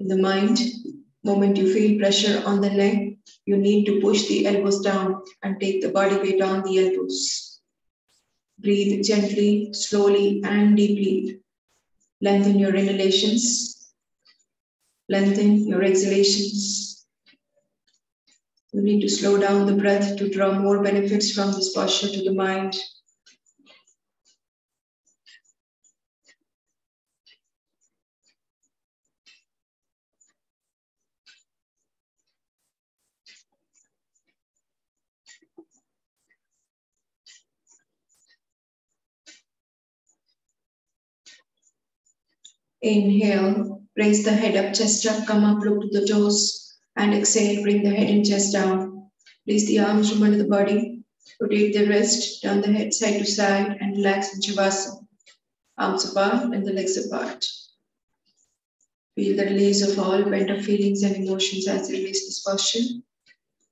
in the mind moment you feel pressure on the leg, you need to push the elbows down and take the body weight on the elbows. Breathe gently, slowly, and deeply. Lengthen your inhalations. Lengthen your exhalations. You need to slow down the breath to draw more benefits from this posture to the mind. Inhale, raise the head up, chest up, come up, look to the toes. And exhale, bring the head and chest down. Place the arms from under the body. Rotate the wrist, turn the head side to side, and relax in Shavasana. Arms apart and the legs apart. Feel the release of all pent up feelings and emotions as you release this posture.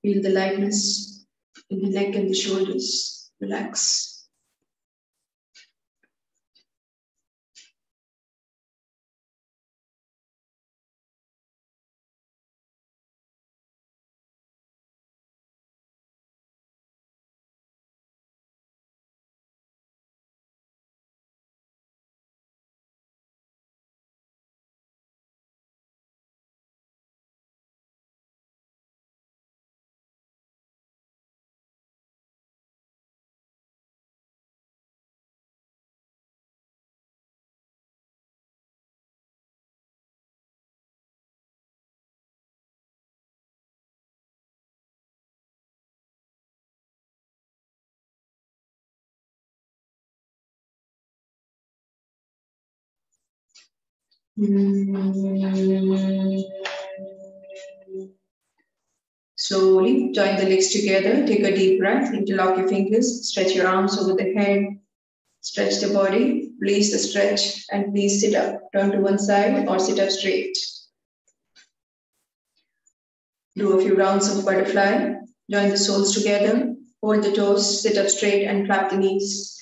Feel the lightness in the neck and the shoulders. Relax. Slowly join the legs together. Take a deep breath. Interlock your fingers. Stretch your arms over the head. Stretch the body. Release the stretch and please sit up. Turn to one side or sit up straight. Do a few rounds of butterfly. Join the soles together. hold the toes, sit up straight and clap the knees.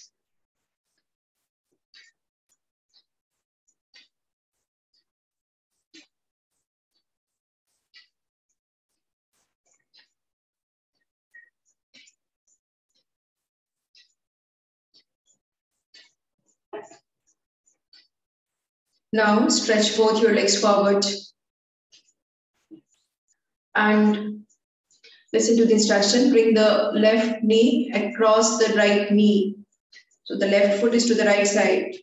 Now stretch both your legs forward and listen to the instruction. Bring the left knee across the right knee. So the left foot is to the right side.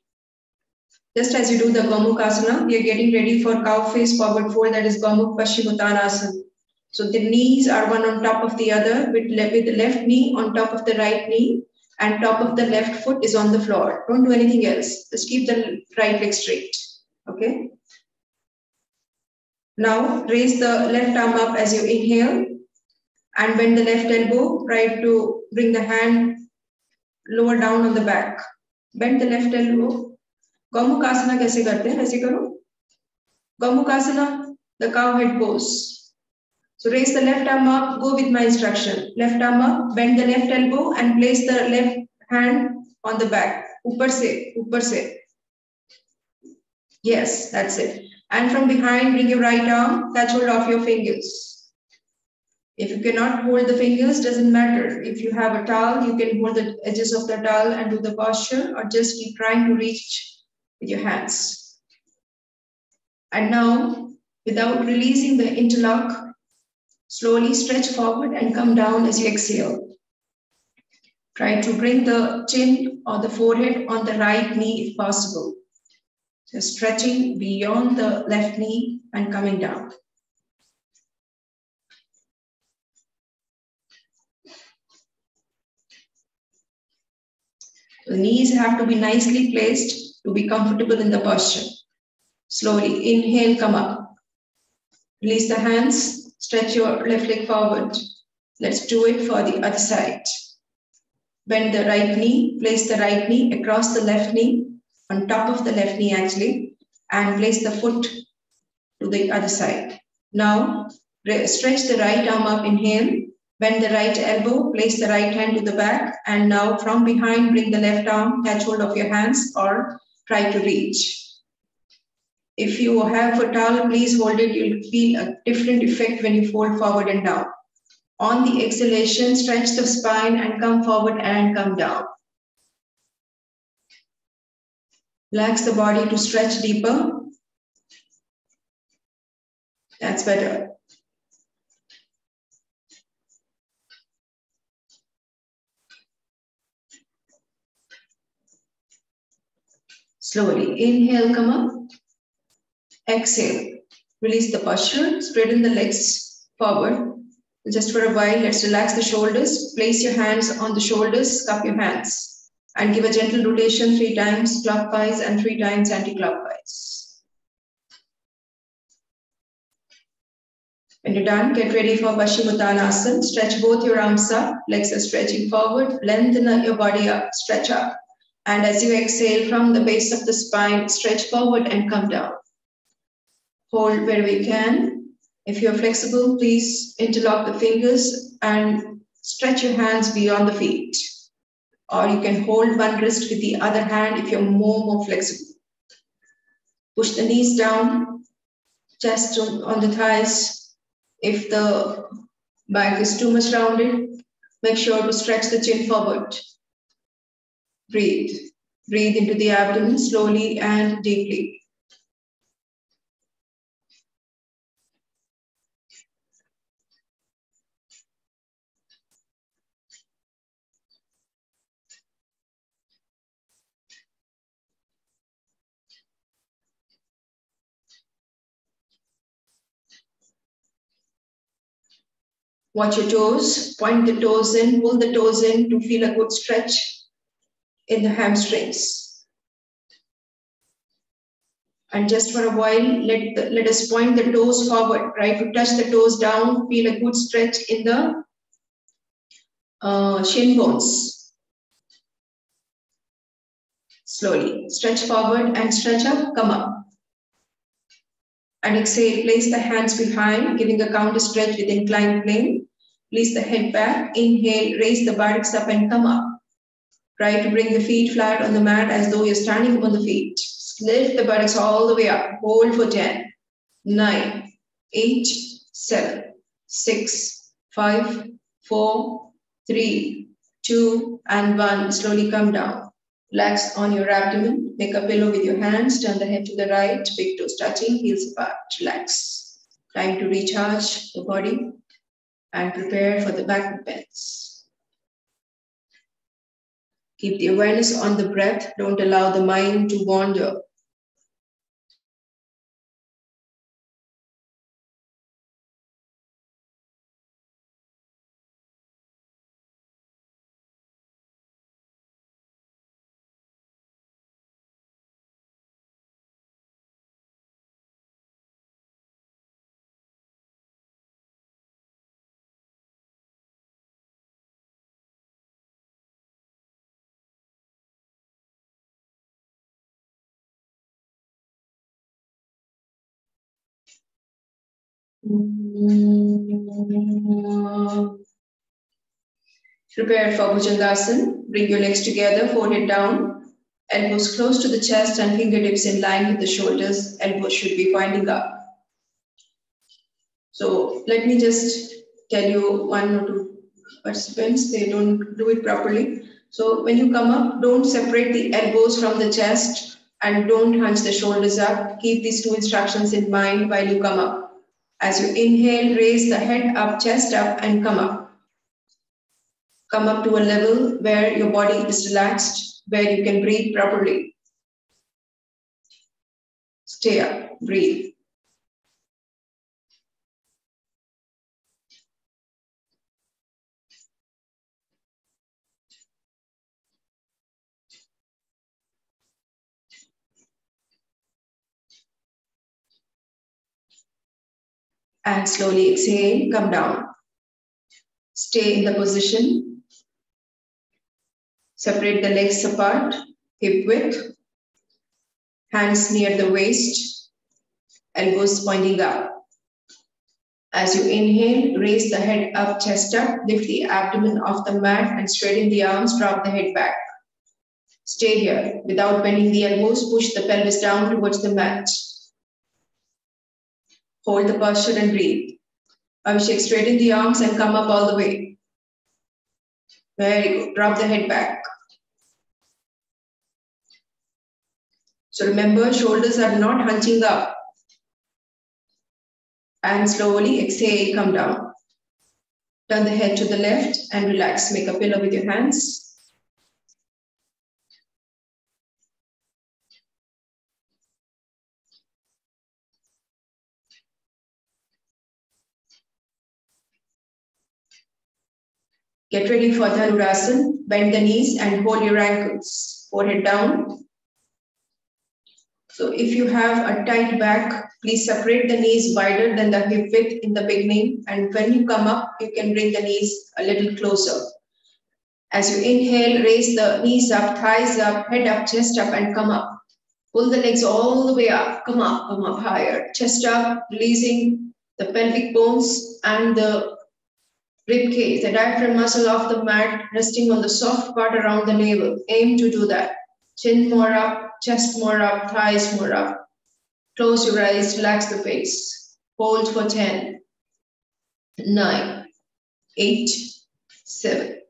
Just as you do the Gomukhasana, we are getting ready for cow face forward fold, that is Gomukh Paschimottanasana. So the knees are one on top of the other with, with the left knee on top of the right knee and top of the left foot is on the floor. Don't do anything else. Just keep the right leg straight. Okay. Now raise the left arm up as you inhale and bend the left elbow. Try to bring the hand lower down on the back. Bend the left elbow. Gomukhasana कैसे करते हैं वैसे करो Gomukhasana, the cow head pose. So raise the left arm up, go with my instruction. Left arm up, bend the left elbow and place the left hand on the back. upper se upper se Yes, that's it. And from behind, bring your right arm, touch hold of your fingers. If you cannot hold the fingers, doesn't matter. If you have a towel, you can hold the edges of the towel and do the posture or just keep trying to reach with your hands. And now, without releasing the interlock, slowly stretch forward and come down as you exhale. Try to bring the chin or the forehead on the right knee if possible. So stretching beyond the left knee and coming down. The knees have to be nicely placed to be comfortable in the posture. Slowly inhale, come up. Release the hands, stretch your left leg forward. Let's do it for the other side. Bend the right knee, place the right knee across the left knee on top of the left knee actually, and place the foot to the other side. Now, stretch the right arm up, inhale, bend the right elbow, place the right hand to the back, and now from behind, bring the left arm, catch hold of your hands or try to reach. If you have a towel, please hold it. You'll feel a different effect when you fold forward and down. On the exhalation, stretch the spine and come forward and come down. Relax the body to stretch deeper. That's better. Slowly inhale, come up. Exhale. Release the posture. Straighten the legs forward. Just for a while, let's relax the shoulders. Place your hands on the shoulders. Cup your hands and give a gentle rotation three times clockwise and three times anti-clockwise. When you're done, get ready for Paschimottanasana. Stretch both your arms up, legs are stretching forward, lengthen your body up, stretch up. And as you exhale from the base of the spine, stretch forward and come down. Hold where we can. If you're flexible, please interlock the fingers and stretch your hands beyond the feet or you can hold one wrist with the other hand if you're more, more flexible. Push the knees down, chest on the thighs. If the back is too much rounded, make sure to stretch the chin forward. Breathe. Breathe into the abdomen slowly and deeply. Watch your toes, point the toes in, pull the toes in to feel a good stretch in the hamstrings. And just for a while, let, the, let us point the toes forward, right? To touch the toes down, feel a good stretch in the uh, shin bones. Slowly, stretch forward and stretch up, come up. And exhale, place the hands behind, giving a counter stretch with inclined plane. Release the head back. Inhale, raise the buttocks up and come up. Try to bring the feet flat on the mat as though you're standing on the feet. Lift the buttocks all the way up. Hold for 10, 9, 8, 7, 6, 5, 4, 3, 2, and 1. Slowly come down. Relax on your abdomen. Make a pillow with your hands. Turn the head to the right. Big toes touching, heels apart. Relax. Time to recharge the body and prepare for the back bends. Keep the awareness on the breath. Don't allow the mind to wander. Prepare for Bhujangasana. Bring your legs together, forehead down, elbows close to the chest and fingertips in line with the shoulders. Elbows should be pointing up. So let me just tell you one or two participants, they don't do it properly. So when you come up, don't separate the elbows from the chest and don't hunch the shoulders up. Keep these two instructions in mind while you come up. As you inhale, raise the head up, chest up, and come up. Come up to a level where your body is relaxed, where you can breathe properly. Stay up, breathe. And slowly exhale, come down. Stay in the position. Separate the legs apart, hip width, hands near the waist, elbows pointing up. As you inhale, raise the head up, chest up, lift the abdomen off the mat and straighten the arms, drop the head back. Stay here. Without bending the elbows, push the pelvis down towards the mat. Hold the posture and breathe. Abhishek, straighten the arms and come up all the way. Very good. Drop the head back. So remember, shoulders are not hunching up. And slowly exhale, come down. Turn the head to the left and relax. Make a pillow with your hands. Get ready for Dhanurasana. Bend the knees and hold your ankles. Forehead down. So if you have a tight back, please separate the knees wider than the hip width in the beginning. And when you come up, you can bring the knees a little closer. As you inhale, raise the knees up, thighs up, head up, chest up, and come up. Pull the legs all the way up. Come up, come up higher. Chest up, releasing the pelvic bones and the rib cage, the diaphragm muscle of the mat resting on the soft part around the navel. Aim to do that. Chin more up, chest more up, thighs more up. Close your eyes, relax the face. Hold for 10, 9, 8, 7,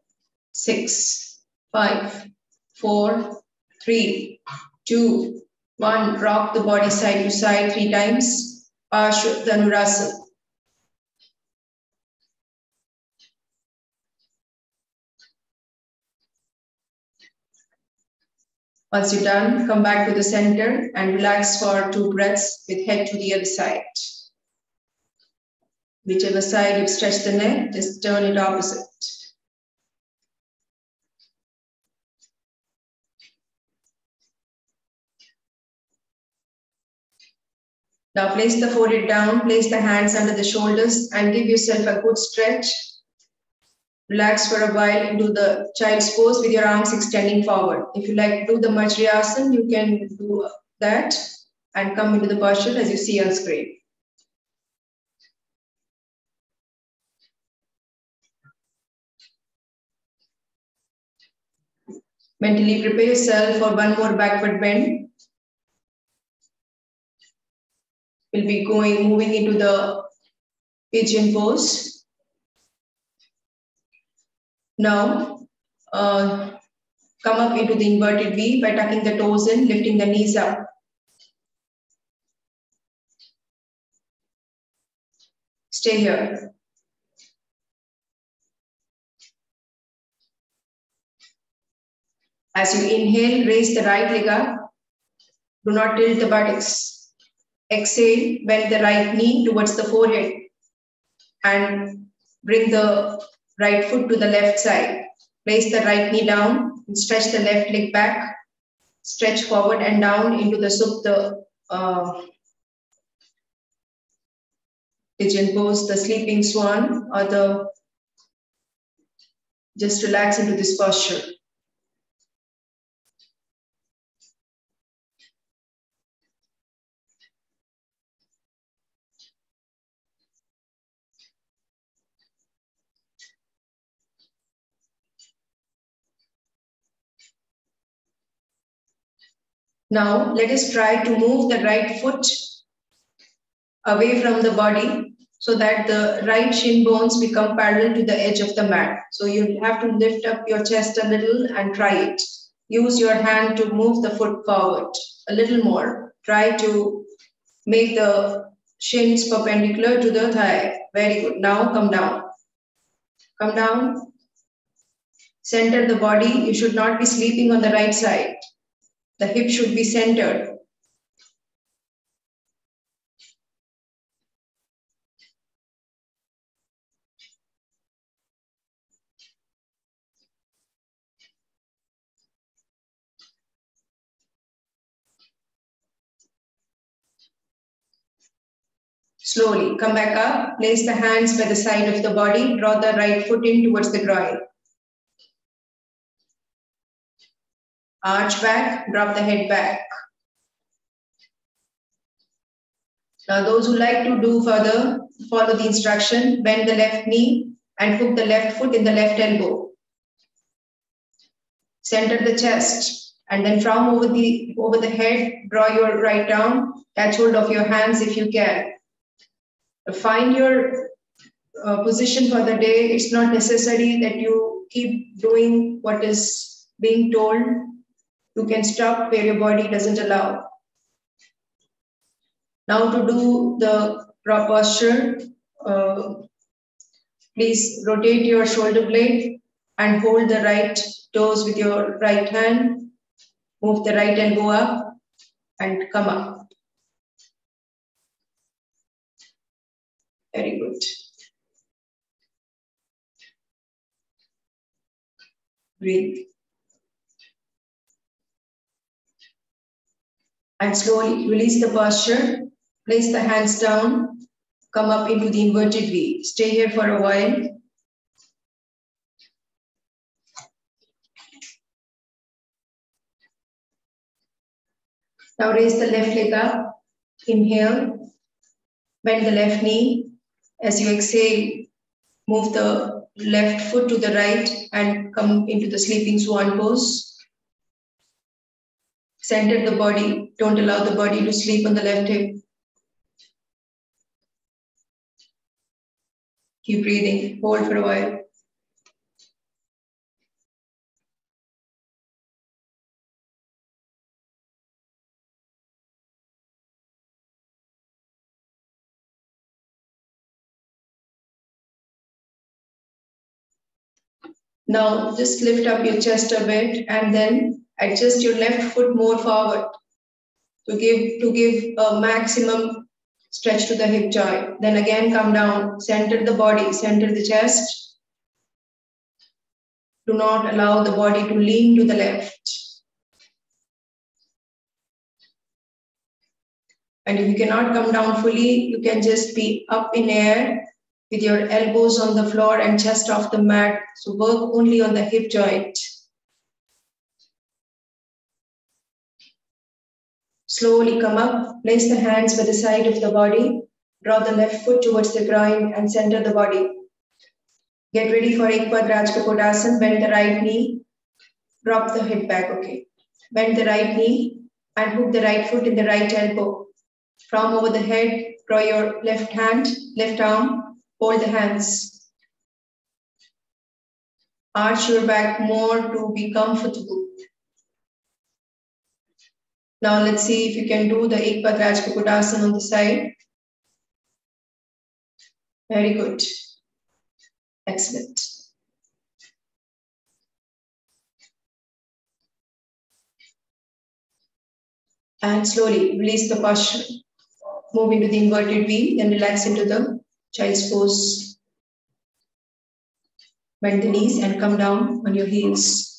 6, 5, 4, 3, 2, 1. Rock the body side to side three times. Parsva Once you're done, come back to the center and relax for two breaths with head to the other side. Whichever side you've stretched the neck, just turn it opposite. Now place the forehead down, place the hands under the shoulders and give yourself a good stretch Relax for a while into the child's pose with your arms extending forward. If you like do the Vajrasana, you can do that and come into the posture as you see on screen. Mentally prepare yourself for one more backward bend. We'll be going, moving into the pigeon pose. Now, uh, come up into the inverted V by tucking the toes in, lifting the knees up. Stay here. As you inhale, raise the right leg up. Do not tilt the buttocks. Exhale, bend the right knee towards the forehead and bring the right foot to the left side. Place the right knee down and stretch the left leg back. Stretch forward and down into the Supta uh, pigeon pose, the sleeping swan, or the just relax into this posture. Now let us try to move the right foot away from the body so that the right shin bones become parallel to the edge of the mat. So you have to lift up your chest a little and try it. Use your hand to move the foot forward a little more. Try to make the shins perpendicular to the thigh. Very good. Now come down. Come down. Center the body. You should not be sleeping on the right side. The hip should be centered. Slowly come back up, place the hands by the side of the body, draw the right foot in towards the groin. Arch back, drop the head back. Now those who like to do further, follow the instruction, bend the left knee and hook the left foot in the left elbow. Center the chest and then from over the, over the head, draw your right arm, catch hold of your hands if you can. Find your uh, position for the day. It's not necessary that you keep doing what is being told you can stop where your body doesn't allow. Now to do the prop posture, uh, please rotate your shoulder blade and hold the right toes with your right hand. Move the right elbow up and come up. Very good. Breathe. And slowly release the posture. Place the hands down, come up into the inverted V. Stay here for a while. Now raise the left leg up. Inhale. Bend the left knee. As you exhale, move the left foot to the right and come into the sleeping swan pose. Center the body. Don't allow the body to sleep on the left hip. Keep breathing. Hold for a while. Now just lift up your chest a bit and then adjust your left foot more forward to give to give a maximum stretch to the hip joint. Then again come down, center the body, center the chest. Do not allow the body to lean to the left. And if you cannot come down fully, you can just be up in air with your elbows on the floor and chest off the mat. So work only on the hip joint. Slowly come up, place the hands by the side of the body, draw the left foot towards the groin and center the body. Get ready for Ekpad Rajkopot bend the right knee, Drop the hip back, okay. Bend the right knee and hook the right foot in the right elbow. From over the head, draw your left hand, left arm, hold the hands. Arch your back more to be comfortable. Now let's see if you can do the Ekpadraj Kukutasana on the side. Very good. Excellent. And slowly release the posture. Move into the inverted V, then relax into the child's pose. Bend the knees and come down on your heels.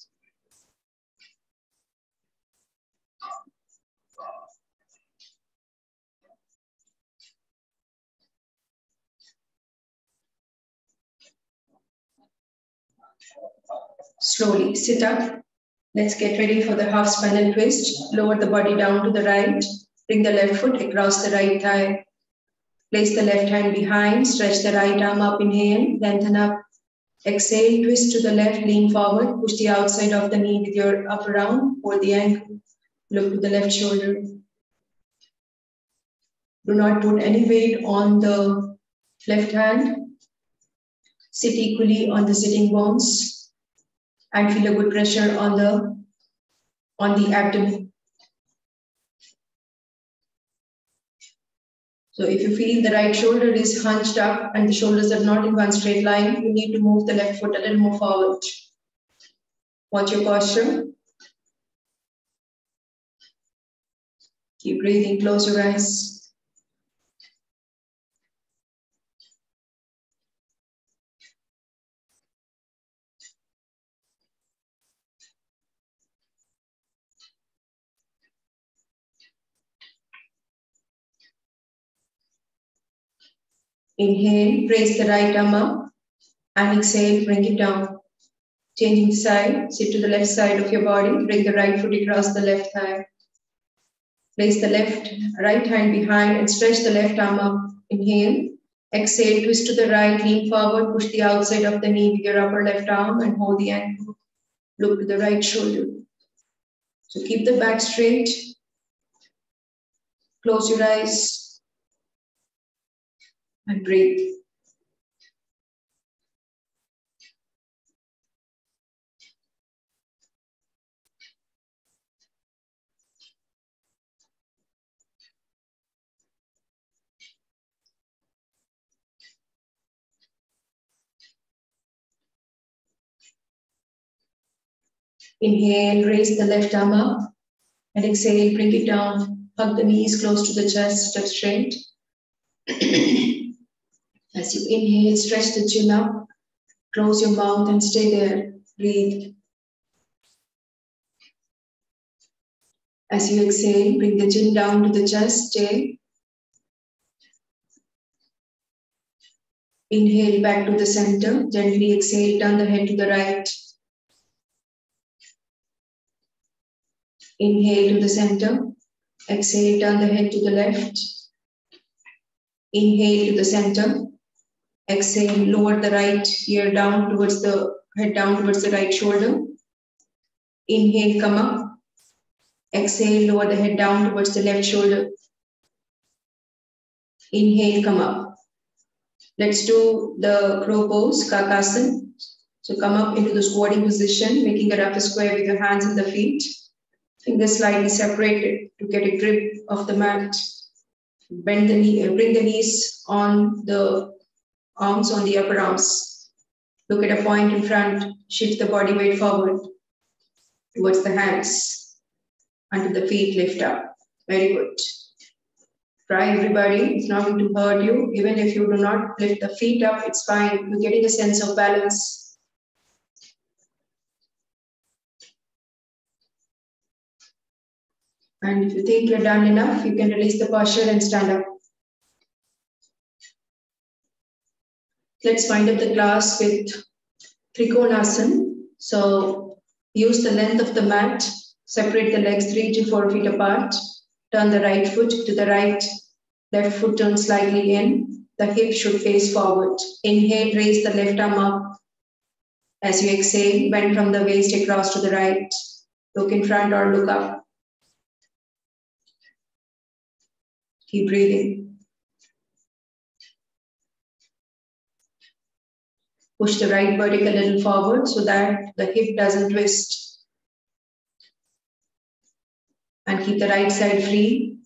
Slowly sit up. Let's get ready for the half spinal twist. Lower the body down to the right. Bring the left foot across the right thigh. Place the left hand behind. Stretch the right arm up. Inhale. Lengthen up. Exhale. Twist to the left. Lean forward. Push the outside of the knee with your upper arm. Hold the ankle. Look to the left shoulder. Do not put any weight on the left hand. Sit equally on the sitting bones and feel a good pressure on the on the abdomen. So if you feel the right shoulder is hunched up and the shoulders are not in one straight line, you need to move the left foot a little more forward. Watch your posture. Keep breathing, close your eyes. Inhale, raise the right arm up and exhale, bring it down. Changing side, sit to the left side of your body, bring the right foot across the left thigh. Place the left, right hand behind and stretch the left arm up. Inhale, exhale, twist to the right, lean forward, push the outside of the knee with your upper left arm and hold the ankle. Look to the right shoulder. So keep the back straight. Close your eyes and breathe. Inhale, raise the left arm up and exhale, bring it down. Hug the knees close to the chest, step straight. [CLEARS THROAT] As you inhale, stretch the chin up, close your mouth and stay there. Breathe. As you exhale, bring the chin down to the chest, stay. Inhale back to the center, gently exhale, turn the head to the right. Inhale to the center, exhale, turn the head to the left. Inhale to the center, Exhale, lower the right ear down towards the head down towards the right shoulder. Inhale, come up. Exhale, lower the head down towards the left shoulder. Inhale, come up. Let's do the crow pose, Kakasana. So come up into the squatting position, making a rough square with your hands and the feet. Fingers slightly separated to get a grip of the mat. Bend the knee, bring the knees on the arms on the upper arms. Look at a point in front, shift the body weight forward towards the hands until the feet lift up. Very good. Try everybody, it's not going to hurt you. Even if you do not lift the feet up, it's fine. You're getting a sense of balance. And if you think you're done enough, you can release the posture and stand up. Let's wind up the class with Trikonasana. So use the length of the mat, separate the legs three to four feet apart, turn the right foot to the right, left foot turn slightly in, the hip should face forward. Inhale, raise the left arm up. As you exhale, bend from the waist across to the right. Look in front or look up. Keep breathing. Push the right vertex a little forward so that the hip doesn't twist. And keep the right side free.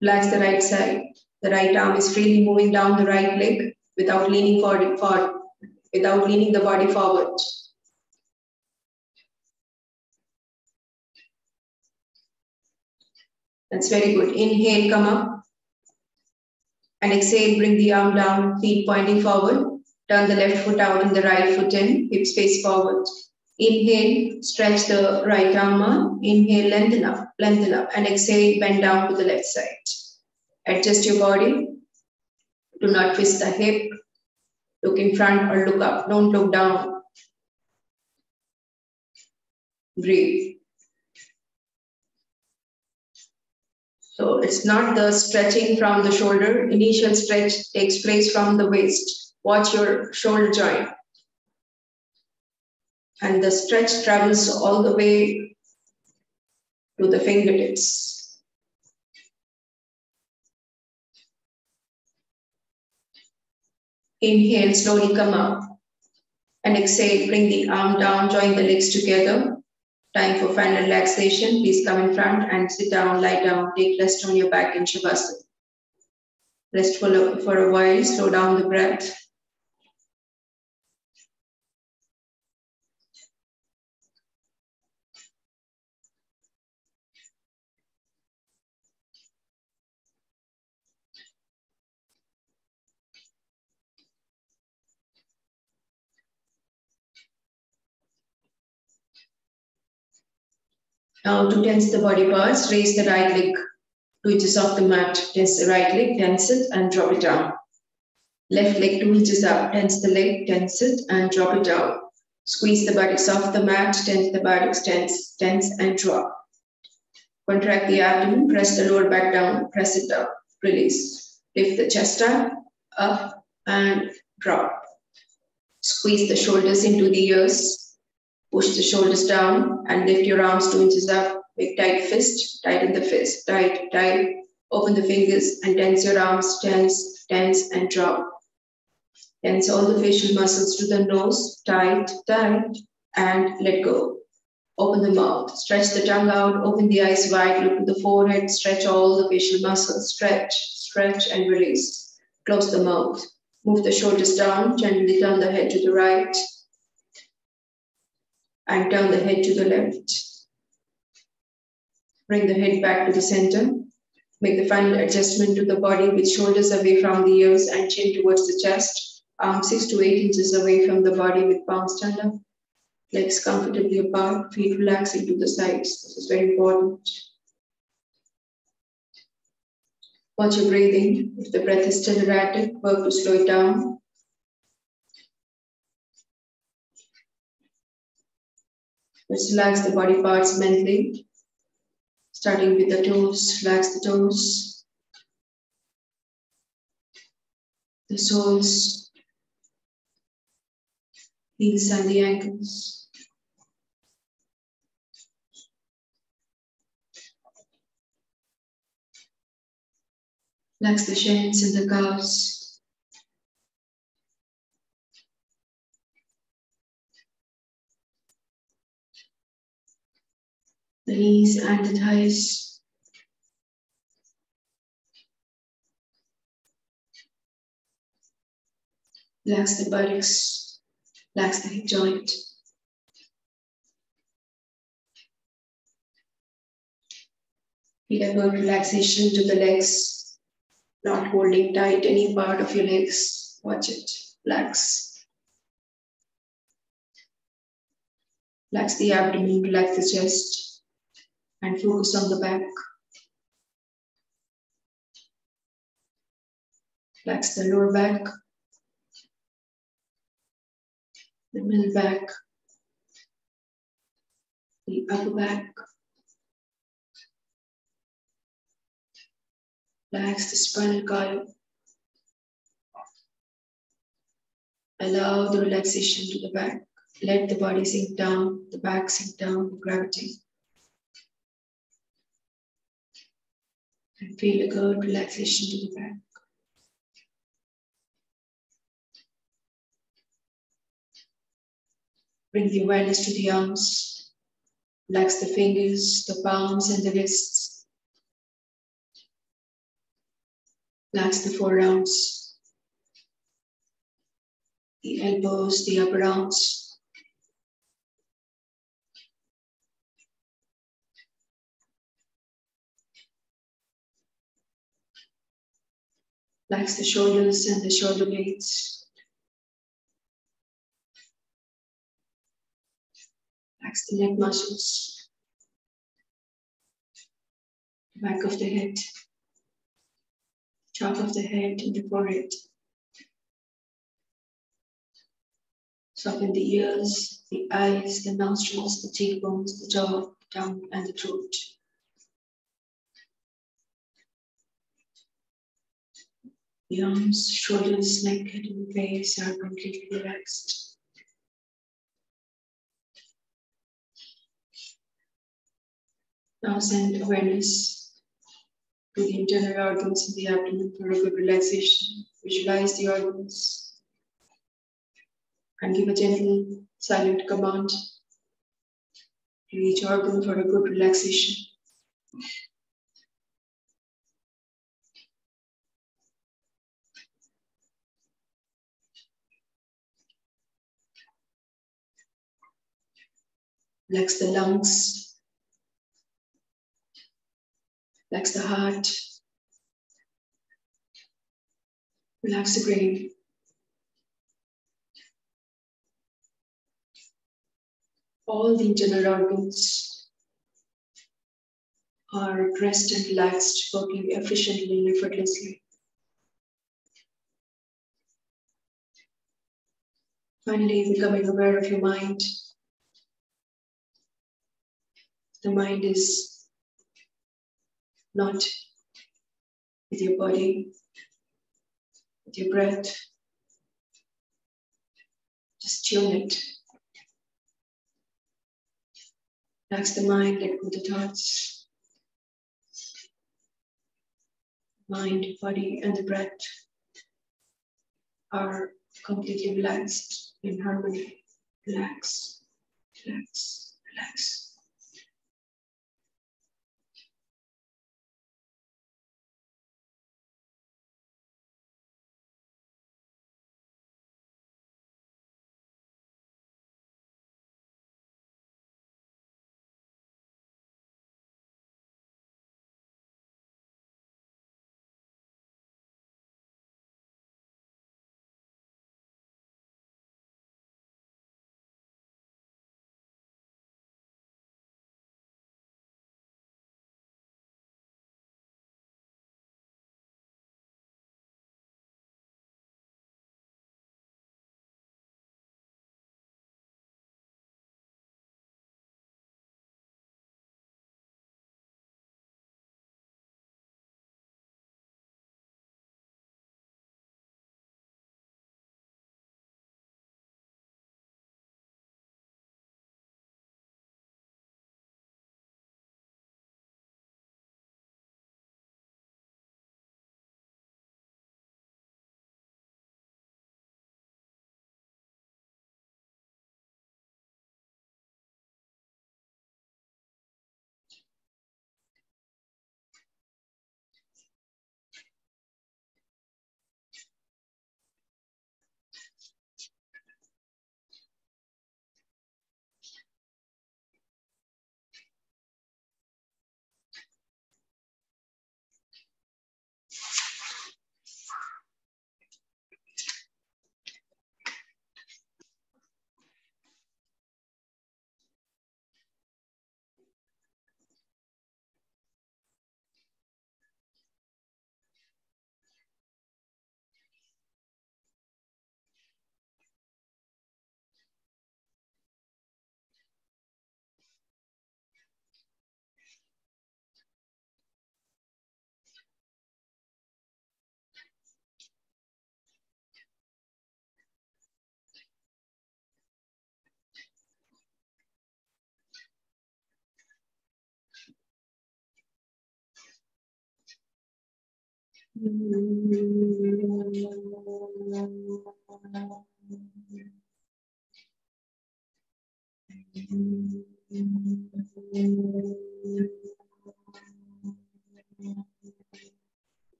Relax the right side. The right arm is freely moving down the right leg without leaning forward, forward without leaning the body forward. That's very good. Inhale, come up. And exhale, bring the arm down, feet pointing forward. Turn the left foot out and the right foot in, hips face forward. Inhale, stretch the right arm up. Inhale, lengthen up, lengthen up. And exhale, bend down to the left side. Adjust your body. Do not twist the hip. Look in front or look up. Don't look down. Breathe. So it's not the stretching from the shoulder. Initial stretch takes place from the waist. Watch your shoulder joint. And the stretch travels all the way to the fingertips. Inhale, slowly come up. And exhale, bring the arm down, join the legs together. Time for final relaxation. Please come in front and sit down, lie down, take rest on your back in Shavasana. Rest for for a while, slow down the breath. Now to tense the body parts, raise the right leg two inches off the mat, tense the right leg, tense it and drop it down. Left leg two inches up, tense the leg, tense it and drop it down. Squeeze the buttocks off the mat, tense the buttocks, tense, tense and drop. Contract the abdomen, press the lower back down, press it up, release. Lift the chest up, up and drop. Squeeze the shoulders into the ears, Push the shoulders down and lift your arms two inches up. Make tight fist, tighten the fist, tight, tight. Open the fingers and tense your arms, tense, tense, and drop. Tense all the facial muscles to the nose, tight, tight, and let go. Open the mouth, stretch the tongue out, open the eyes wide, look to the forehead, stretch all the facial muscles, stretch, stretch, and release. Close the mouth. Move the shoulders down, gently turn the head to the right, and turn the head to the left. Bring the head back to the center. Make the final adjustment to the body with shoulders away from the ears and chin towards the chest. Arms six to eight inches away from the body with palms turned up. Legs comfortably apart, feet relaxing to the sides. This is very important. Watch your breathing. If the breath is still erratic, work to slow it down. Let's relax the body parts mentally. Starting with the toes, relax the toes. The soles, heels and the ankles. Relax the shins and the calves. The knees and the. Relax the buttocks, relax the hip joint. Feel a good relaxation to the legs, not holding tight any part of your legs. Watch it, relax. Relax the abdomen, relax the chest and focus on the back. Relax the lower back, the middle back, the upper back. Relax the spinal column. Allow the relaxation to the back. Let the body sink down, the back sink down, gravity. And feel a good relaxation to the back. Bring the awareness to the arms. Relax the fingers, the palms, and the wrists. Relax the forearms, the elbows, the upper arms. Relax the shoulders and the shoulder blades. Relax the neck muscles, the back of the head, top of the head and the forehead. Soften the ears, the eyes, the nostrils, the cheekbones, the jaw, the tongue, and the throat. The arms, shoulders, neck, head, and face are completely relaxed. Now send awareness to the internal organs in the abdomen for a good relaxation. Visualize the organs and give a gentle, silent command to each organ for a good relaxation. Relax the lungs. Relax the heart. Relax the brain. All the internal organs are rest and relaxed, working efficiently and effortlessly. Finally, becoming aware of your mind. The mind is not with your body, with your breath. Just tune it. Relax the mind, let go the thoughts. Mind, body, and the breath are completely relaxed in harmony. Relax, relax, relax.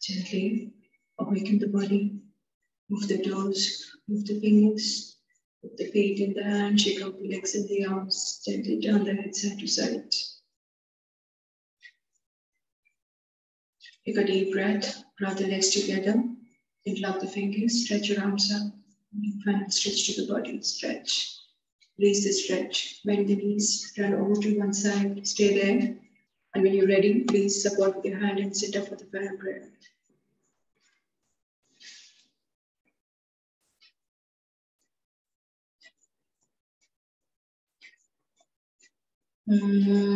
Gently awaken the body, move the toes, move the fingers, put the feet in the hand, shake out the legs and the arms, gently turn the head side to side. Take a deep breath, draw the legs together, interlock the fingers, stretch your arms up, final stretch to the body, stretch. Release the stretch, bend the knees, turn over to one side, stay there. And when you're ready, please support with your hand and sit up for the prayer. Mm-hmm.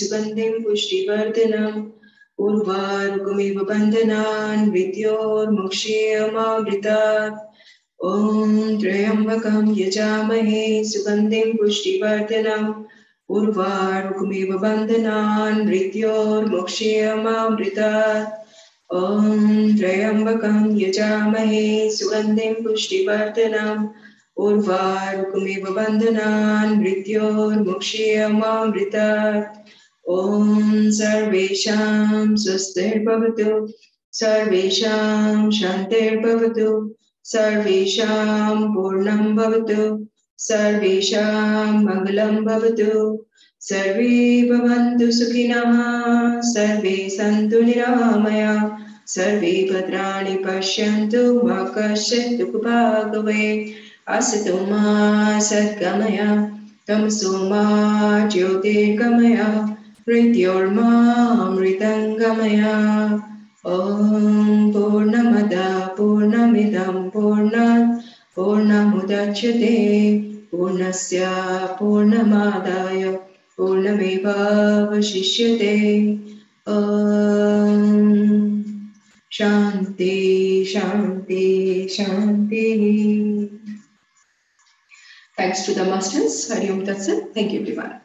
सुगन्धिं पुष्टिवर्धनम् उर्वारुकमिव बन्धनान् विद्योर्मुक्षीयमावृतात् ॐ त्र्यम्बकं यजामहे सुगन्धिं पुष्टिवर्धनम् उर्वारुकमिव बन्धनान् मृत्योर्मुक्षीयमावृतात् ॐ त्र्यम्बकं यजामहे सुगन्धिं पुष्टिवर्धनम् उर्वारुकमिव बन्धनान् मृत्योर्मुक्षीयमावृतात् ॐ सर्वेषां स्वस्तिर्भवतु, सर्वेषां शान्तिर्भवतु, सर्वेषां पूर्णं भवतु, सर्वेषां मङ्गलं भवतु। सर्वे भवन्तु सुखिनः सर्वे सन्तु निरामया, सर्वे भद्राणि पश्यन्तु, मा कश्चित् दुःखभागवे। असतु मा सद्गमय, तमसो मा ज्योतिर्गमय। Mrityorma Amritangamaya Om Purnamada Purnamidam Purnat Purnamudachyate Purnasya Purnamadaya Purnameva Vashishyate Om Shanti Shanti Shanti Thanks to the masters. Hari Om Tat Sat. Thank you, everyone.